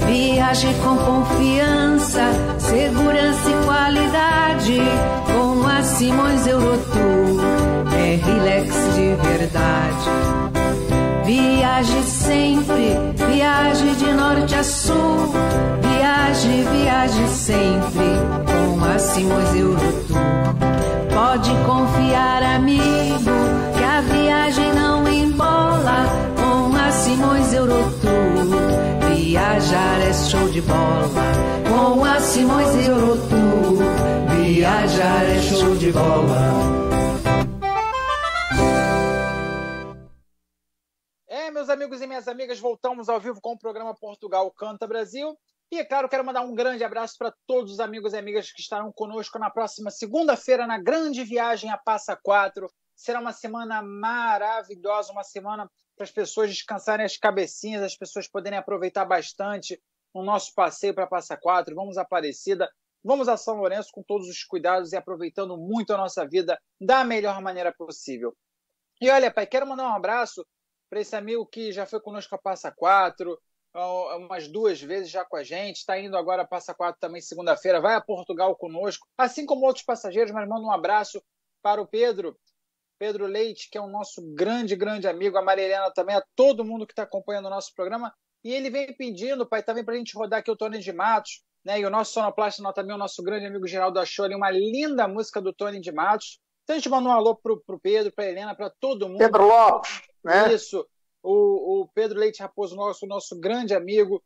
D: Viaje com confiança, segurança e qualidade com a Simões Eurotour. É relax de verdade. Viaje sempre, viaje de norte a sul. Viaje, viaje sempre com a Simões Eurotour. Pode confiar, amigo, que a viagem não embola com a Simões Eurotour. Viajar é show de bola com a Simões Eurotour. Viajar é show de bola.
E: É, meus amigos e minhas amigas, voltamos ao vivo com o programa Portugal Canta Brasil. E, é claro, quero mandar um grande abraço para todos os amigos e amigas que estarão conosco na próxima segunda-feira na grande viagem a Passa Quatro. Será uma semana maravilhosa, uma semana para as pessoas descansarem as cabecinhas, as pessoas poderem aproveitar bastante o nosso passeio para Passa Quatro. Vamos a Aparecida, vamos a São Lourenço com todos os cuidados e aproveitando muito a nossa vida da melhor maneira possível. E olha, pai, quero mandar um abraço para esse amigo que já foi conosco a Passa Quatro, umas duas vezes já com a gente, está indo agora Passa Quatro também segunda-feira, vai a Portugal conosco, assim como outros passageiros, mas manda um abraço para o Pedro, Pedro Leite, que é o nosso grande, grande amigo, a Marilena também, a todo mundo que está acompanhando o nosso programa, e ele vem pedindo, pai, também para a gente rodar aqui o Tony de Matos, né, e o nosso sonoplasta também, o nosso grande amigo Geraldo achou ali uma linda música do Tony de Matos, então a gente manda um alô pro, pro Pedro, pra Helena, para todo mundo.
C: Pedro Lopes, né?
E: Isso. O, o Pedro Leite Raposo, nosso, nosso grande amigo,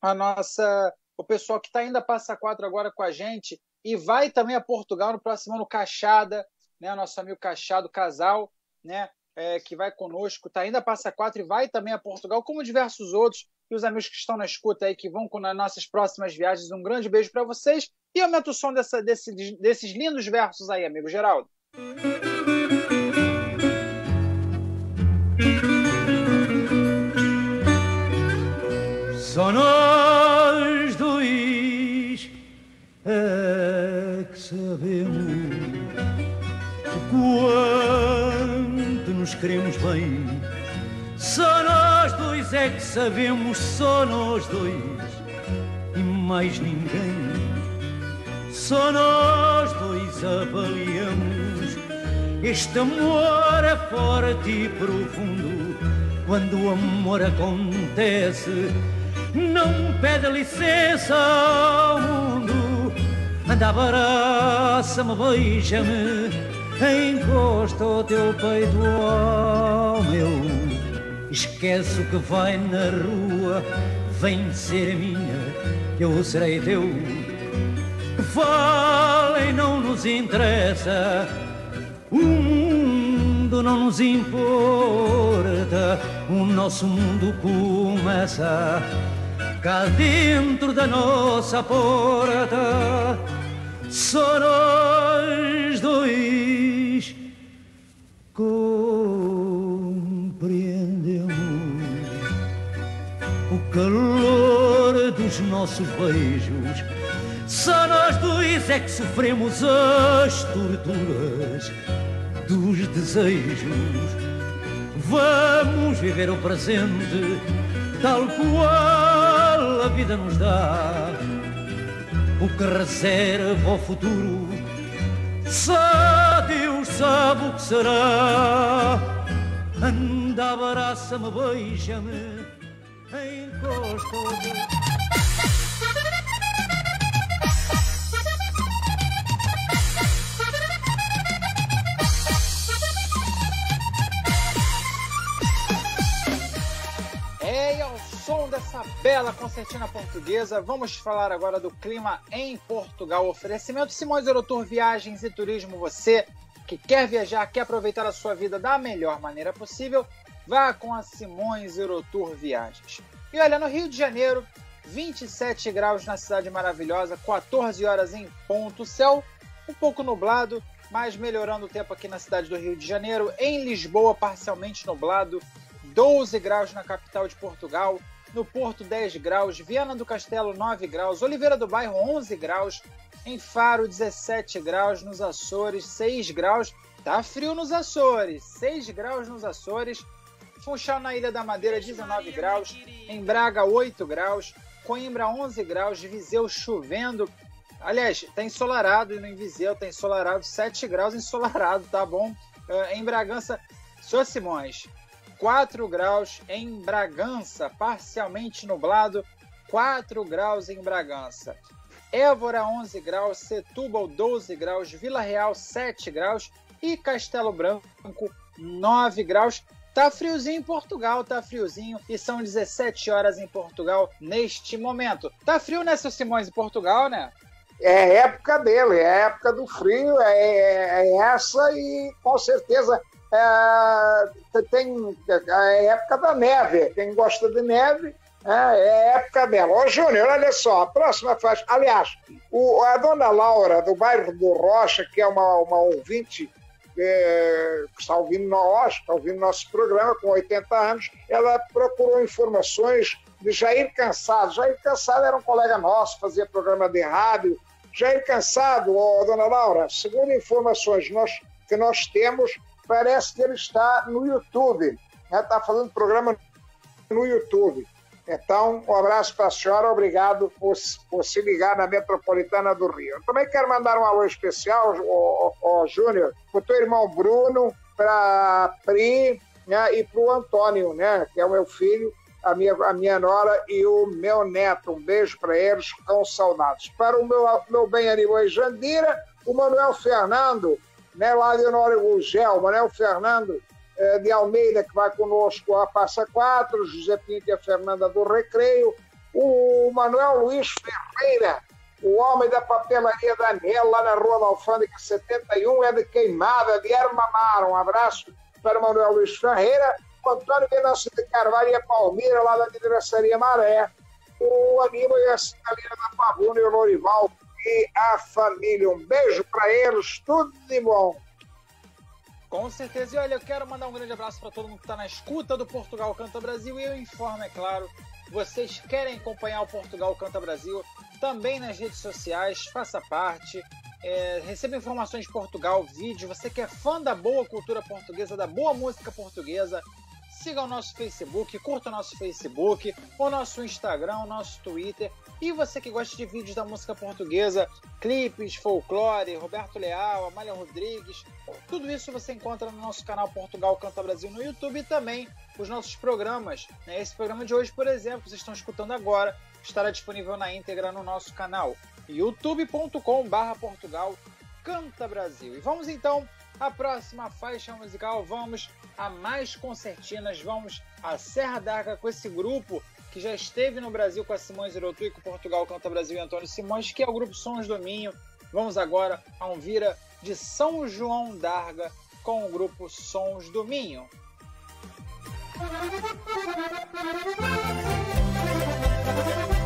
E: a nossa, o pessoal que está indo a Passa Quatro agora com a gente e vai também a Portugal no próximo ano, Cachada, né? Nosso amigo Cachado, casal, né? É, que vai conosco, está indo a Passa Quatro e vai também a Portugal, como diversos outros. E os amigos que estão na escuta aí, que vão com nas nossas próximas viagens, um grande beijo para vocês. E aumenta o som dessa, desse, desses lindos versos aí, amigo Geraldo.
S: Só nós dois é que sabemos o quanto nos queremos bem. Só nós dois é que sabemos, só nós dois e mais ninguém. Só nós dois avaliamos este amor é forte e profundo. Quando o amor acontece, não pede licença ao mundo. Anda, abraça-me, beija-me, encosta o teu peito ao meu. Esquece o que vai na rua, vem ser minha, eu serei teu. Falem, não nos interessa, o mundo não nos importa, o nosso mundo começa cá dentro da nossa porta. Só nós dois compreendemos o calor dos nossos beijos. Só nós dois é que sofremos as torturas dos desejos. Vamos viver o presente tal qual a vida nos dá. O que reserva o futuro, só Deus sabe o que será. Anda, abraça-me, beija-me, encosta-me.
E: Som dessa bela concertina portuguesa. Vamos falar agora do clima em Portugal. Oferecimento Simões Eurotour Viagens e Turismo. Você que quer viajar, quer aproveitar a sua vida da melhor maneira possível, vá com a Simões Eurotour Viagens. E olha, no Rio de Janeiro, 27 graus na cidade maravilhosa, 14 horas em ponto, céu um pouco nublado, mas melhorando o tempo aqui na cidade do Rio de Janeiro. Em Lisboa, parcialmente nublado, 12 graus na capital de Portugal. No Porto, 10 graus. Viana do Castelo, 9 graus. Oliveira do Bairro, 11 graus. Em Faro, 17 graus. Nos Açores, 6 graus. Tá frio nos Açores. 6 graus nos Açores. Funchal na Ilha da Madeira, 19 graus. Em Braga, 8 graus. Coimbra, 11 graus. Viseu chovendo. Aliás, tá ensolarado e no Viseu tá ensolarado, 7 graus ensolarado, tá bom? Uh, em Bragança, Sr. Simões, 4 graus em Bragança, parcialmente nublado, 4 graus em Bragança. Évora 11 graus, Setúbal 12 graus, Vila Real 7 graus e Castelo Branco 9 graus. Tá friozinho em Portugal, tá friozinho e são 17 horas em Portugal neste momento. Tá frio, né, seu Simões, em Portugal, né?
C: É época dele, é época do frio, é, é, é essa e com certeza é, tem é época da neve. Quem gosta de neve é, é época dela. Ô, Júnior, olha só, a próxima faixa. Aliás, o, a dona Laura, do bairro do Rocha, que é uma, uma ouvinte é, que está ouvindo nós, está ouvindo nosso programa com 80 anos, ela procurou informações de Jair Cansado. Jair Cansado era um colega nosso, fazia programa de rádio. Jair Cansado, ô, dona Laura, segundo informações nós, que nós temos, parece que ele está no YouTube. Né? Está fazendo programa no YouTube. Então, um abraço para a senhora, obrigado por, por, se ligar na Metropolitana do Rio. Eu também quero mandar um alô especial, Júnior, para o teu irmão Bruno, para a Pri né, e para o Antônio, né, que é o meu filho, a minha, a minha nora e o meu neto. Um beijo para eles, com saudades. Para o meu, meu bem amigo Jandira, o Manuel Fernando, né, lá de Honório Gugel, Manuel Fernando eh, de Almeida, que vai conosco a Passa Quatro, José Pinto e a Fernanda do Recreio, o Manuel Luiz Ferreira, o homem da papelaria Daniel, lá na Rua da Alfândega 71, é de Queimada, de Armamar. Um abraço para o Manuel Luiz Ferreira, o Antônio Venâncio de Carvalho e a Palmira, lá da Midraçaria Maré, o Aníbal e a Cinalina da Pavuna e o Lorival e a família. Um beijo para eles, tudo de bom.
E: Com certeza. E olha, eu quero mandar um grande abraço para todo mundo que está na escuta do Portugal Canta Brasil. E eu informo, é claro, vocês querem acompanhar o Portugal Canta Brasil também nas redes sociais, faça parte. É, receba informações de Portugal, vídeo. Você que é fã da boa cultura portuguesa, da boa música portuguesa, siga o nosso Facebook, curta o nosso Facebook, o nosso Instagram, o nosso Twitter. E você que gosta de vídeos da música portuguesa, clipes, folclore, Roberto Leal, Amália Rodrigues, tudo isso você encontra no nosso canal Portugal Canta Brasil no YouTube e também os nossos programas. Né? Esse programa de hoje, por exemplo, vocês estão escutando agora, estará disponível na íntegra no nosso canal youtube.com/portugal Canta Brasil. E vamos então à próxima faixa musical, vamos a mais concertinas, vamos à Serra d'Arca com esse grupo que já esteve no Brasil com a Simões Irotu e com Portugal Canta Brasil e Antônio Simões, que é o grupo Sons do Minho. Vamos agora a um vira de São João d'Arga com o grupo Sons do Minho.
T: capela, (laughs)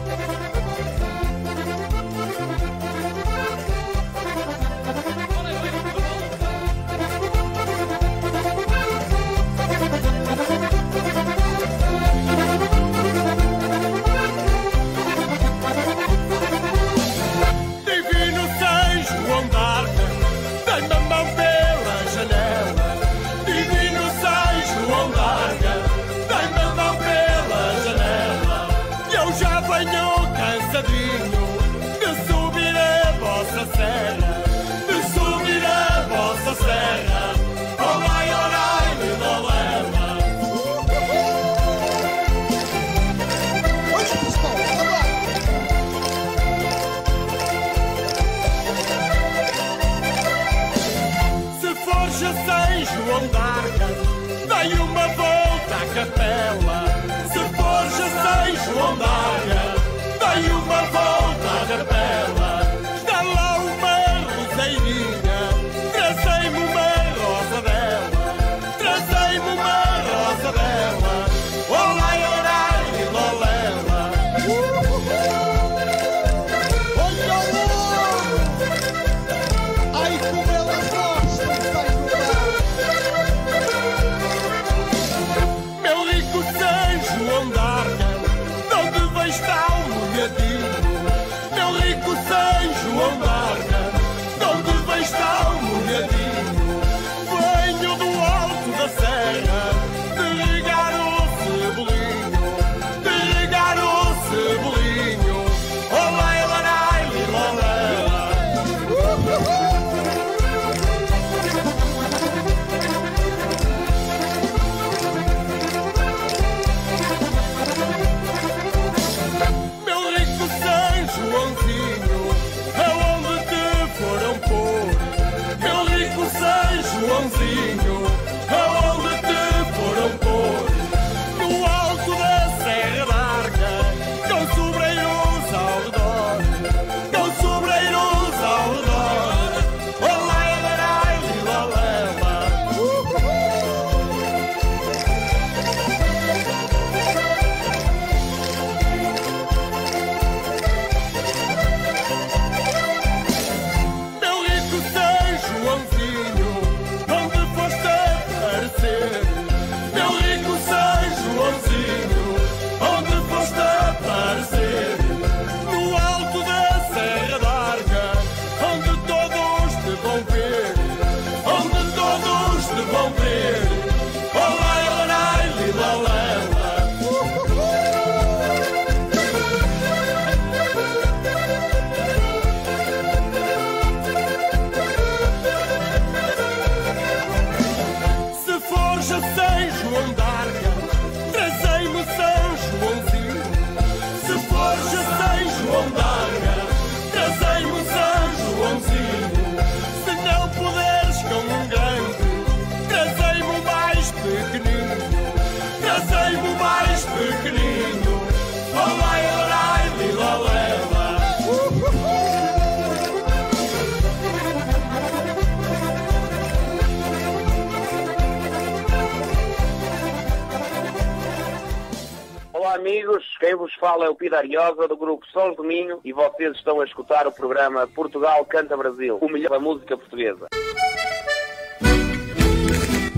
U: fala é o Pidariosa do grupo São Domingo e vocês estão a escutar o programa Portugal Canta Brasil, o melhor da música portuguesa.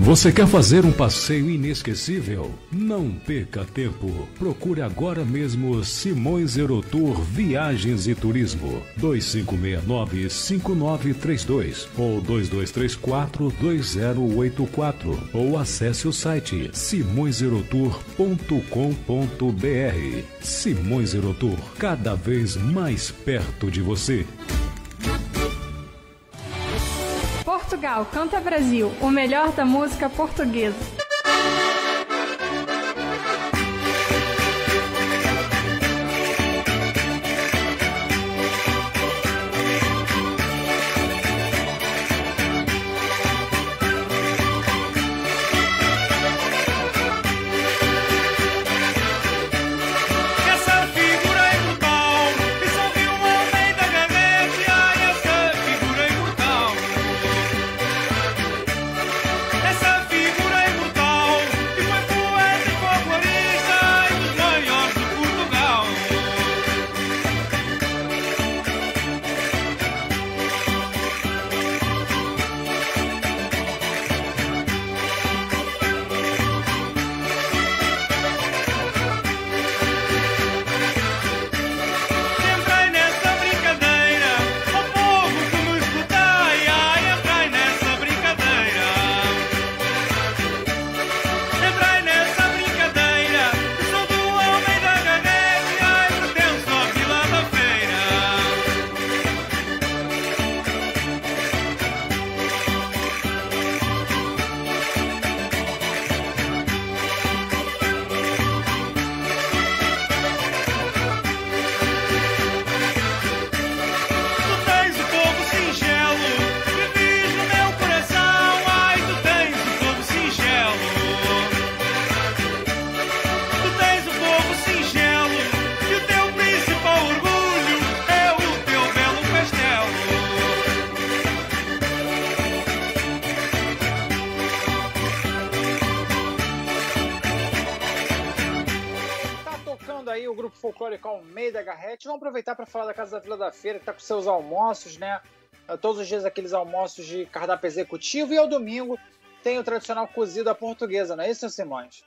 B: Você quer fazer um passeio inesquecível? Não perca tempo. Procure agora mesmo Simões Eurotour Viagens e Turismo. 2569-5932 ou 2234-2084 ou acesse o site simõeserotour.com.br. Simões Eurotour, cada vez mais perto de você.
K: Portugal Canta Brasil, o melhor da música portuguesa.
E: Garrete. Vamos aproveitar para falar da Casa da Vila da Feira, que está com seus almoços, né? Todos os dias aqueles almoços de cardápio executivo e ao domingo tem o tradicional cozido à portuguesa, não é isso, Simões?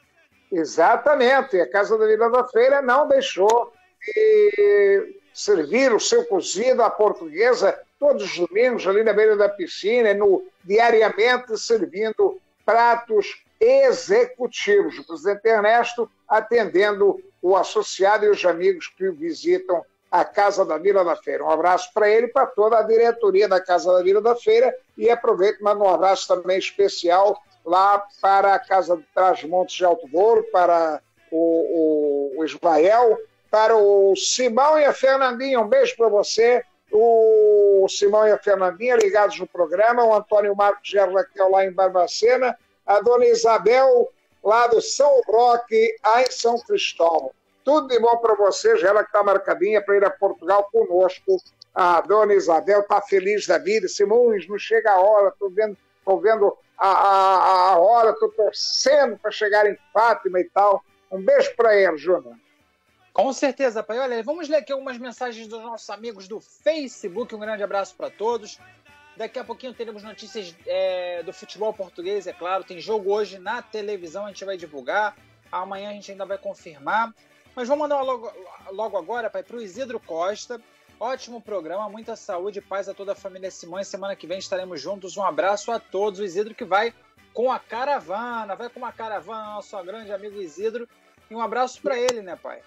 C: Exatamente. A Casa da Vila da Feira não deixou de servir o seu cozido à portuguesa todos os domingos ali na beira da piscina, no, diariamente servindo pratos executivos. O presidente Ernesto atendendo o associado e os amigos que visitam a Casa da Vila da Feira. Um abraço para ele e para toda a diretoria da Casa da Vila da Feira e aproveito mando um abraço também especial lá para a Casa de Trás-Montes de Alto Douro, para o, o, o Ismael, para o Simão e a Fernandinha. Um beijo para você. O Simão e a Fernandinha ligados no programa, o Antônio Marcos e a Raquel lá em Barbacena, a dona Isabel lá do São Roque, aí em São Cristóvão. Tudo de bom para vocês, ela que está marcadinha para ir a Portugal conosco. A dona Isabel está feliz da vida. Simões, não chega a hora, estou vendo, tô vendo a, a, a hora, estou torcendo para chegar em Fátima e tal. Um beijo para ela, Júnior.
E: Com certeza, pai. Olha, vamos ler aqui algumas mensagens dos nossos amigos do Facebook. Um grande abraço para todos. Daqui a pouquinho teremos notícias é, do futebol português, é claro. Tem jogo hoje na televisão, a gente vai divulgar. Amanhã a gente ainda vai confirmar. Mas vamos mandar logo, logo agora, para o Isidro Costa. Ótimo programa, muita saúde e paz a toda a família Simões. Semana que vem estaremos juntos. Um abraço a todos. O Isidro que vai com a caravana, vai com uma caravana, nosso grande amigo Isidro. E um abraço para ele, né, pai?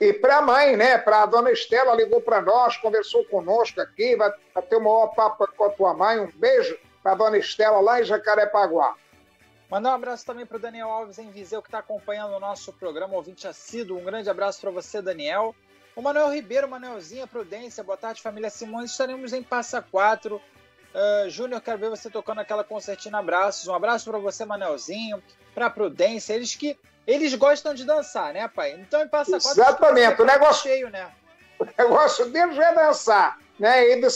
C: E para a mãe, né? Para a dona Estela, ligou para nós, conversou conosco aqui, vai, ter o maior papo com a tua mãe. Um beijo para a dona Estela lá em Jacarepaguá.
E: Mandar um abraço também para o Daniel Alves em Viseu, que está acompanhando o nosso programa, ouvinte assíduo. Um grande abraço para você, Daniel. O Manuel Ribeiro, Manuelzinha, Prudência, boa tarde, família Simões. Estaremos em Passa Quatro. Uh, Júnior, quero ver você tocando aquela concertina abraços. Um abraço para você, Manuelzinho, para Prudência. Eles que eles gostam de dançar, né, pai? Então em Passa
C: Quatro. Exatamente, o negócio cheio, né? (laughs) O negócio deles é dançar, né? E de,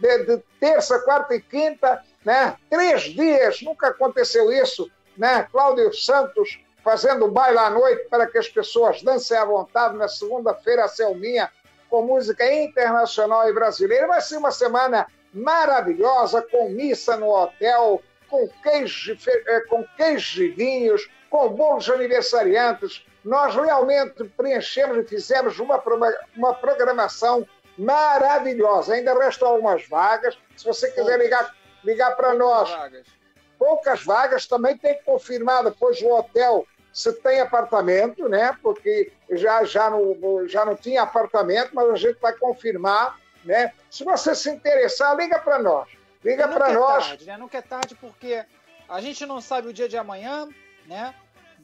C: de, de terça, quarta e quinta, né? Três dias, nunca aconteceu isso né? Cláudio Santos fazendo baile à noite para que as pessoas dancem à vontade na segunda-feira, a Selminha, com música internacional e brasileira. Vai ser uma semana maravilhosa, com missa no hotel, com queijo, eh, com queijo e vinhos, com bolos de aniversariantes. Nós realmente preenchemos e fizemos uma, uma programação maravilhosa. Ainda restam algumas vagas. Se você quiser ligar, ligar para nós. Vagas poucas vagas, também tem que confirmar depois o hotel se tem apartamento, né? Porque já, já, não, já não tinha apartamento, mas a gente vai confirmar, né? Se você se interessar, liga para nós. Liga para
E: é
C: nós.
E: Tarde, né? Nunca é tarde porque a gente não sabe o dia de amanhã, né?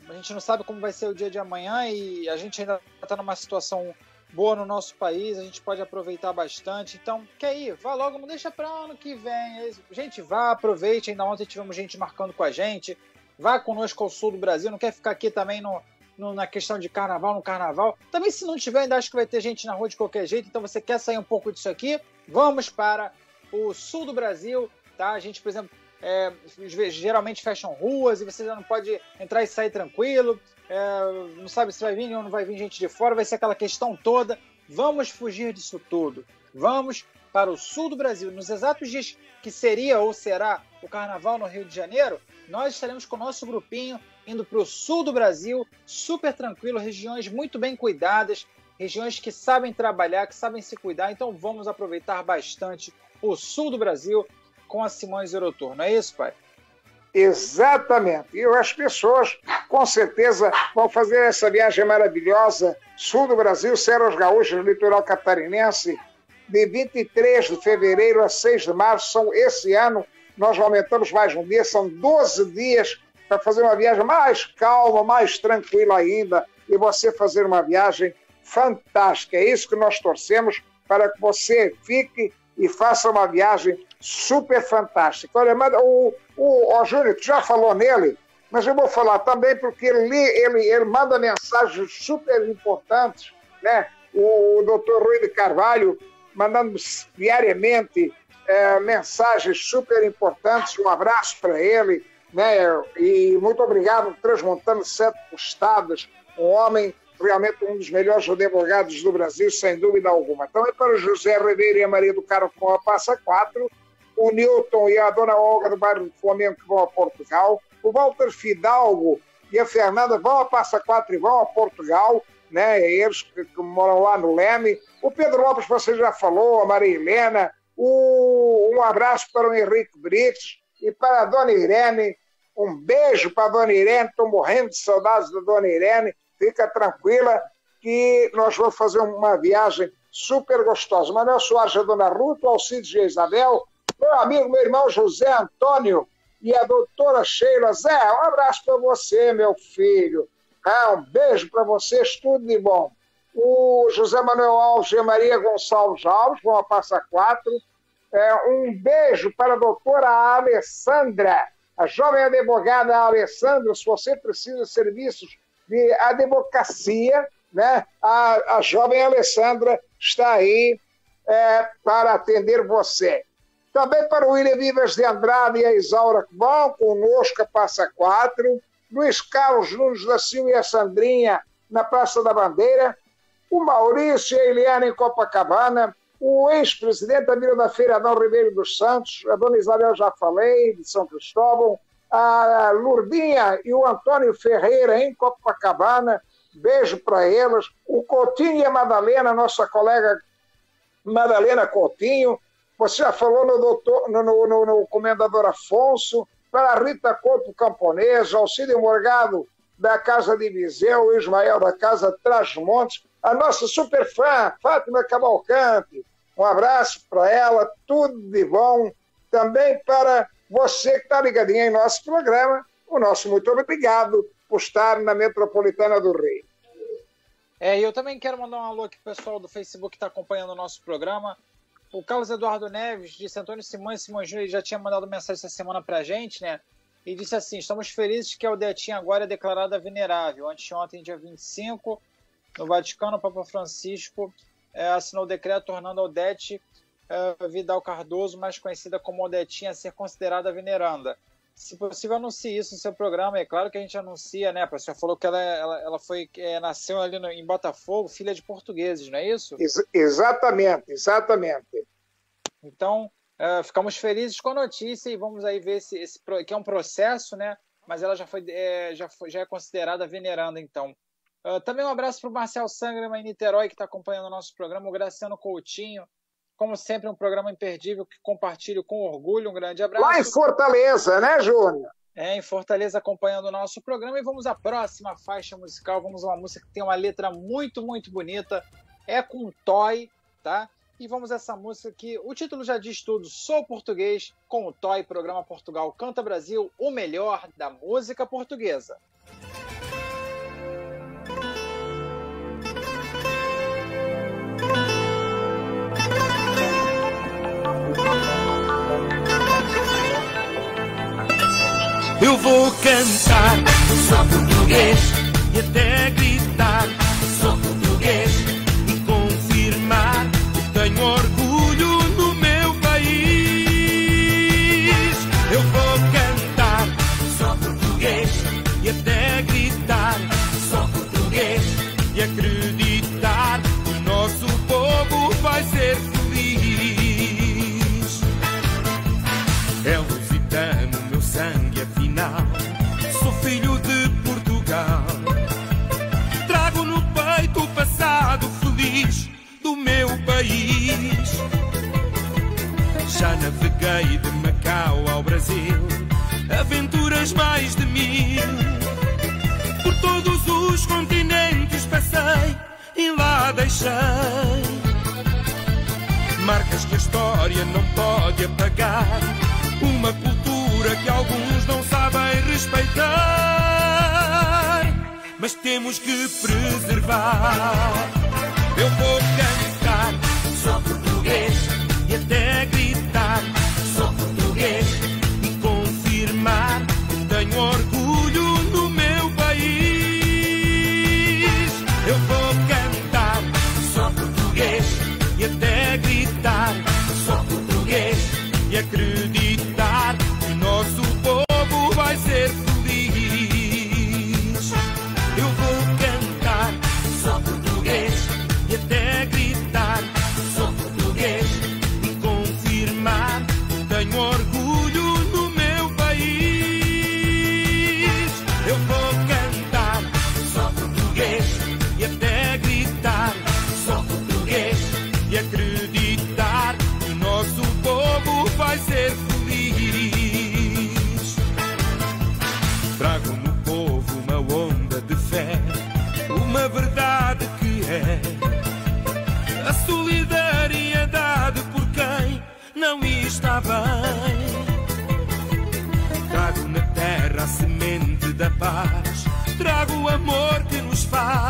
E: A gente não sabe como vai ser o dia de amanhã e a gente ainda está numa situação boa no nosso país, a gente pode aproveitar bastante. Então, quer ir? Vá logo, não deixa para ano que vem. Gente, vá, aproveite. Ainda ontem tivemos gente marcando com a gente. Vá conosco ao sul do Brasil. Não quer ficar aqui também no, no, na questão de carnaval, no carnaval. Também, se não tiver, ainda acho que vai ter gente na rua de qualquer jeito. Então, você quer sair um pouco disso aqui? Vamos para o sul do Brasil, tá? A gente, por exemplo, é, geralmente fecham ruas e você já não pode entrar e sair tranquilo é, não sabe se vai vir ou não vai vir gente de fora, vai ser aquela questão toda. Vamos fugir disso tudo. Vamos para o sul do Brasil. Nos exatos dias que seria ou será o carnaval no Rio de Janeiro, nós estaremos com o nosso grupinho indo para o sul do Brasil, super tranquilo, regiões muito bem cuidadas, regiões que sabem trabalhar, que sabem se cuidar. Então vamos aproveitar bastante o sul do Brasil com a Simões Eurotour. Não é isso, pai?
C: Exatamente. E as pessoas, com certeza, vão fazer essa viagem maravilhosa, sul do Brasil, Serras Gaúchas, litoral catarinense, de 23 de fevereiro a 6 de março. São, esse ano, nós aumentamos mais um dia, são 12 dias para fazer uma viagem mais calma, mais tranquila ainda, e você fazer uma viagem fantástica. É isso que nós torcemos para que você fique e faça uma viagem super fantástica. Olha, o, o, o Júnior, já falou nele, mas eu vou falar também porque ele, ele, ele manda mensagens super importantes, né? O, o doutor Rui de Carvalho mandando diariamente é, mensagens super importantes, um abraço para ele, né? E muito obrigado, Transmontando Sete Postadas, um homem realmente um dos melhores advogados do Brasil, sem dúvida alguma. Também para o José Ribeiro e a Maria do Carmo que vão a Passa 4, o Newton e a Dona Olga do bairro do Flamengo que vão a Portugal, o Walter Fidalgo e a Fernanda vão a Passa 4 e vão a Portugal, né? eles que, que moram lá no Leme, o Pedro Lopes, você já falou, a Maria Helena, o, um abraço para o Henrique Brites e para a Dona Irene, um beijo para Dona Irene, estou morrendo de saudades da Dona Irene, fica tranquila que nós vamos fazer uma viagem super gostosa. Manuel Soares, a Dona Ruth, o Alcides e Isabel, meu amigo, meu irmão José Antônio e a doutora Sheila. Zé, um abraço para você, meu filho. É, um beijo para vocês, tudo de bom. O José Manuel Alves e a Maria Gonçalves Alves vão a Passa Quatro. É, um beijo para a doutora Alessandra, a jovem advogada Alessandra, se você precisa de serviços de advocacia, né? a, a jovem Alessandra está aí é, para atender você. Também para o William Vivas de Andrade e a Isaura vão conosco a Passa Quatro. Luiz Carlos Nunes da Silva e a Sandrinha na Praça da Bandeira. O Maurício e a Eliana em Copacabana. O ex-presidente da Vila da Feira, Adão Ribeiro dos Santos. A dona Isabel já falei, de São Cristóvão. A Lurdinha e o Antônio Ferreira em Copacabana. Beijo para eles. O Coutinho e a Madalena, nossa colega Madalena Coutinho. Você já falou no, doutor, no, no, no, comendador Afonso, para a Rita Corpo Camponês, Alcídio Morgado da Casa de Viseu, Ismael da Casa Trasmontes, a nossa super fã, Fátima Cavalcante. Um abraço para ela, tudo de bom. Também para você que está ligadinho em nosso programa, o nosso muito obrigado por estar na Metropolitana do Rio.
E: É, eu também quero mandar um alô aqui pro pessoal do Facebook que está acompanhando o nosso programa. O Carlos Eduardo Neves disse Antônio Simões Simões Júnior já tinha mandado mensagem essa semana pra gente, né? E disse assim: estamos felizes que a Aldetinha agora é declarada venerável. Anteontem, dia 25, no Vaticano, o Papa Francisco é, assinou o decreto tornando a Aldete é, Vidal Cardoso, mais conhecida como Aldetinha, a ser considerada veneranda. Se possível, anuncie isso no seu programa. É claro que a gente anuncia, né? A senhora falou que ela, ela, ela foi, é, nasceu ali no, em Botafogo, filha de portugueses, não é isso?
C: Ex exatamente, exatamente.
E: Então, uh, ficamos felizes com a notícia e vamos aí ver esse, esse que é um processo, né? Mas ela já foi, é, já, foi já é considerada veneranda, então. Uh, também um abraço para o Marcel Sangrama em Niterói, que está acompanhando o nosso programa, o Graciano Coutinho, como sempre, um programa imperdível que compartilho com orgulho. Um grande abraço.
C: Lá em Fortaleza, né, Júnior?
E: É, em Fortaleza, acompanhando o nosso programa. E vamos à próxima faixa musical. Vamos a uma música que tem uma letra muito, muito bonita. É com Toy, tá? E vamos a essa música que o título já diz tudo. Sou português com o Toy, programa Portugal Canta Brasil, o melhor da música portuguesa.
T: Eu vou cantar, sou português, e até história não pode apagar. Uma cultura que alguns não sabem respeitar. Mas temos que preservar. Eu vou cantar, sou português, e até amor que nos faz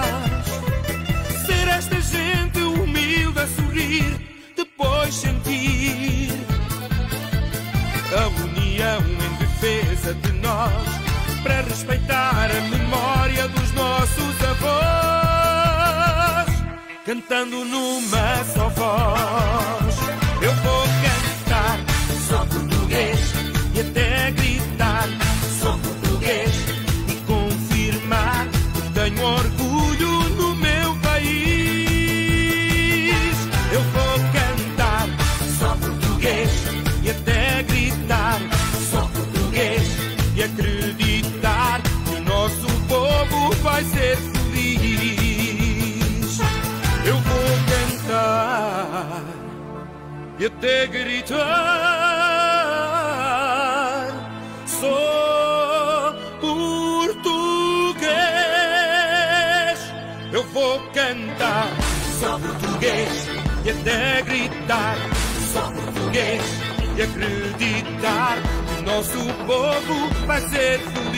T: acreditar que o nosso povo vai ser feliz.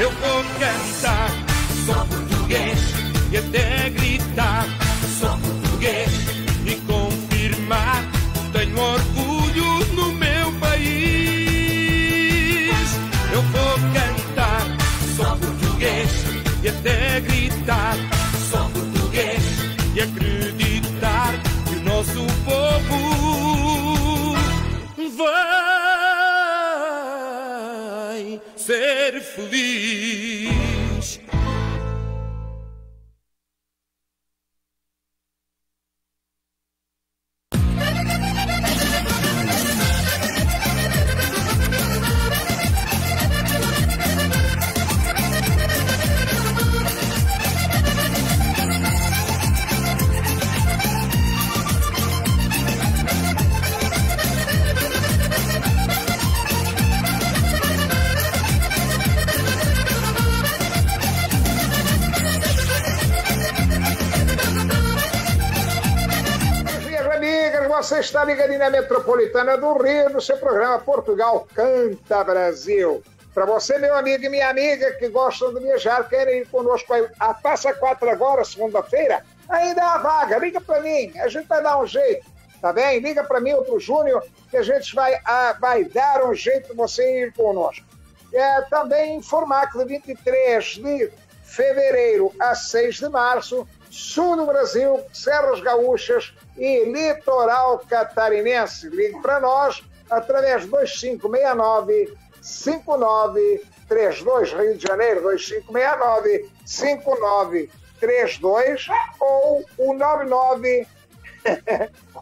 T: Eu vou cantar
C: Metropolitana do Rio, no seu programa Portugal Canta Brasil. Para você, meu amigo e minha amiga que gostam de viajar, querem ir conosco a Passa Quatro agora, segunda-feira, ainda há vaga. Liga para mim, a gente vai dar um jeito, tá bem? Liga para mim ou para o Júnior, que a gente vai, ah, vai dar um jeito você ir conosco. É, também informar que de 23 de fevereiro a 6 de março, sul do Brasil, Serras Gaúchas e litoral catarinense. Ligue para nós através de 2569 5932 Rio de Janeiro 2569 5932 ou o 99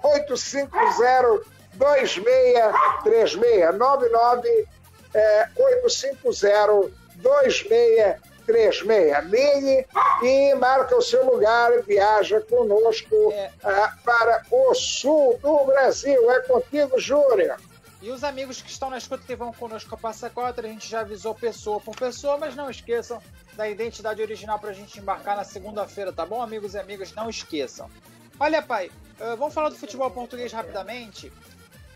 C: 850 2636 99 é, 850 2636 Ligue e marca o seu lugar e viaja conosco ah, para o sul do Brasil. É contigo, Júnior.
E: E os amigos que estão na escuta que vão conosco a Passa Quatro, a gente já avisou pessoa por pessoa, mas não esqueçam da identidade original para a gente embarcar na segunda-feira, tá bom, amigos e amigas? Não esqueçam. Olha, pai, eh, vamos falar do futebol português rapidamente.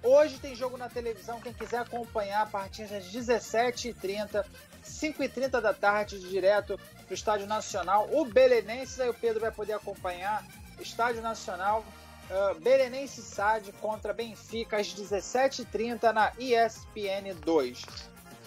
E: Hoje tem jogo na televisão, quem quiser acompanhar a partir das 17h30, 5h30 da tarde, direto do Estádio Nacional. O Belenenses, aí o Pedro vai poder acompanhar. Estádio Nacional, uh, Belenense SAD contra Benfica às 17h30 na ESPN 2.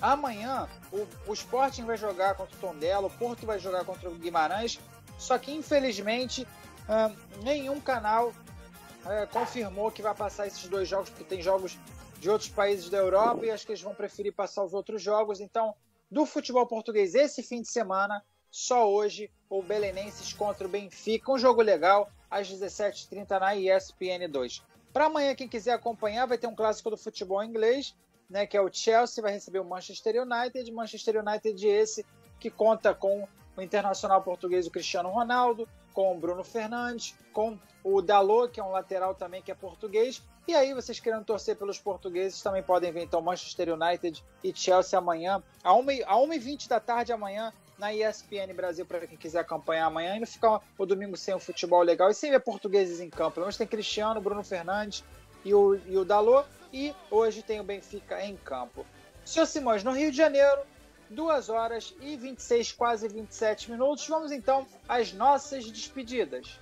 E: Amanhã o, o Sporting vai jogar contra o Tondela, o Porto vai jogar contra o Guimarães, só que infelizmente uh, nenhum canal uh, confirmou que vai passar esses dois jogos, porque tem jogos de outros países da Europa e acho que eles vão preferir passar os outros jogos. Então, do futebol português esse fim de semana, só hoje o Belenenses contra o Benfica, um jogo legal às 17h30 na ESPN 2. Para amanhã, quem quiser acompanhar, vai ter um clássico do futebol inglês, né, que é o Chelsea, vai receber o Manchester United. Manchester United esse que conta com o internacional português o Cristiano Ronaldo, com o Bruno Fernandes, com o Dalot, que é um lateral também que é português. E aí, vocês querendo torcer pelos portugueses, também podem ver então Manchester United e Chelsea amanhã, a 1h20 da tarde amanhã, na ESPN Brasil, para quem quiser acompanhar amanhã. E não ficar o domingo sem um futebol legal e sem ver portugueses em campo. Menos tem Cristiano, Bruno Fernandes e o, e o Dalot. E hoje tem o Benfica em campo. Senhor Simões, no Rio de Janeiro, 2 horas e 26, quase 27 minutos. Vamos então às nossas despedidas.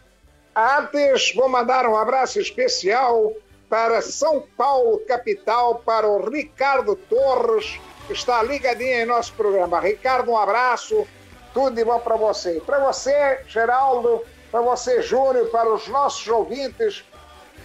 C: Antes, vou mandar um abraço especial para São Paulo, capital, para o Ricardo Torres, que está ligadinho em nosso programa. Ricardo, um abraço, tudo de bom para você. Para você, Geraldo, para você, Júnior, para os nossos ouvintes,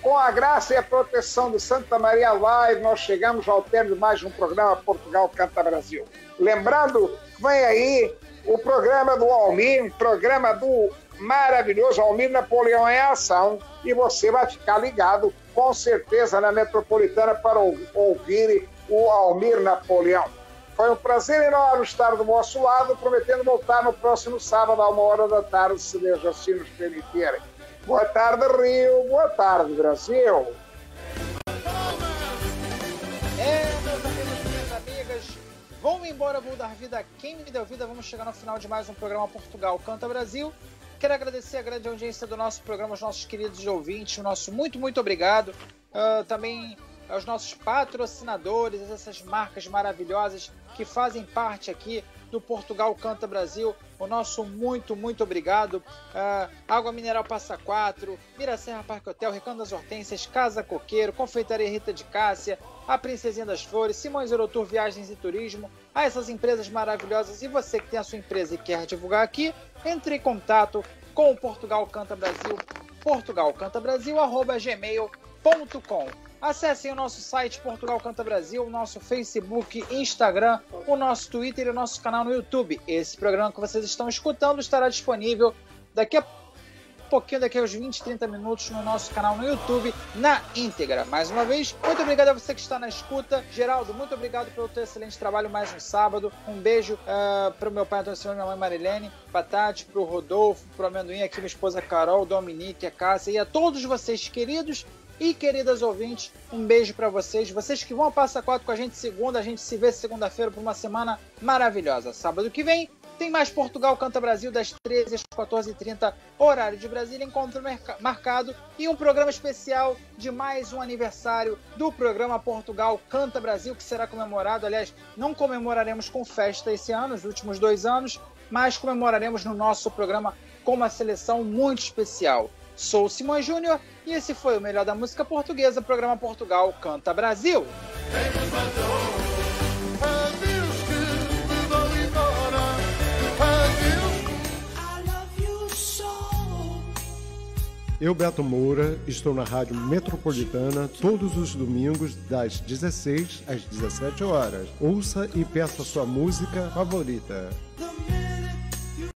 C: com a graça e a proteção de Santa Maria Live, nós chegamos ao término de mais um programa Portugal Canta Brasil. Lembrando que vem aí o programa do Almir, programa do maravilhoso Almir Napoleão em Ação, e você vai ficar ligado com certeza na Metropolitana para ouvir o Almir Napoleão. Foi um prazer enorme estar do nosso lado, prometendo voltar no próximo sábado, a uma hora da tarde, se Deus assim nos permitirem. Boa tarde, Rio. Boa tarde, Brasil.
E: É, meus amigos minhas amigas, vão embora, vou dar vida a quem me deu vida. Vamos chegar no final de mais um programa Portugal Canta Brasil. Quero agradecer a grande audiência do nosso programa, os nossos queridos ouvintes, o nosso muito, muito obrigado. Uh, também aos nossos patrocinadores, essas marcas maravilhosas que fazem parte aqui do Portugal Canta Brasil. O nosso muito, muito obrigado. Uh, Água Mineral Passa 4, Miracerra Parque Hotel, Recanto das Hortências, Casa Coqueiro, Confeitaria Rita de Cássia, a Princesinha das Flores, Simões Eurotour Viagens e Turismo, a essas empresas maravilhosas. E você que tem a sua empresa e quer divulgar aqui, entre em contato com o Portugal Canta Brasil, portugalcantabrasil.gmail.com. Acessem o nosso site Portugal Canta Brasil, o nosso Facebook, Instagram, o nosso Twitter e o nosso canal no YouTube. Esse programa que vocês estão escutando estará disponível daqui a pouquinho, daqui a uns 20, 30 minutos no nosso canal no YouTube, na íntegra. Mais uma vez, muito obrigado a você que está na escuta. Geraldo, muito obrigado pelo teu excelente trabalho mais um sábado. Um beijo uh, para o meu pai Antônio minha mãe Marilene, para Tati, para o Rodolfo, para o Amendoim, aqui minha esposa Carol, Dominique, a Cássia e a todos vocês queridos e queridas ouvintes, um beijo para vocês. Vocês que vão a Passa 4 com a gente segunda, a gente se vê segunda-feira por uma semana maravilhosa. Sábado que vem tem mais Portugal Canta Brasil das 13 às 14h30, horário de Brasília, encontro marcado e um programa especial de mais um aniversário do programa Portugal Canta Brasil, que será comemorado. Aliás, não comemoraremos com festa esse ano, os últimos dois anos, mas comemoraremos no nosso programa com uma seleção muito especial. Sou Simão Júnior e esse foi o melhor da música portuguesa, programa Portugal Canta Brasil.
H: Eu, Beto Moura, estou na Rádio Metropolitana todos os domingos, das 16 às 17 horas. Ouça e peça sua música favorita.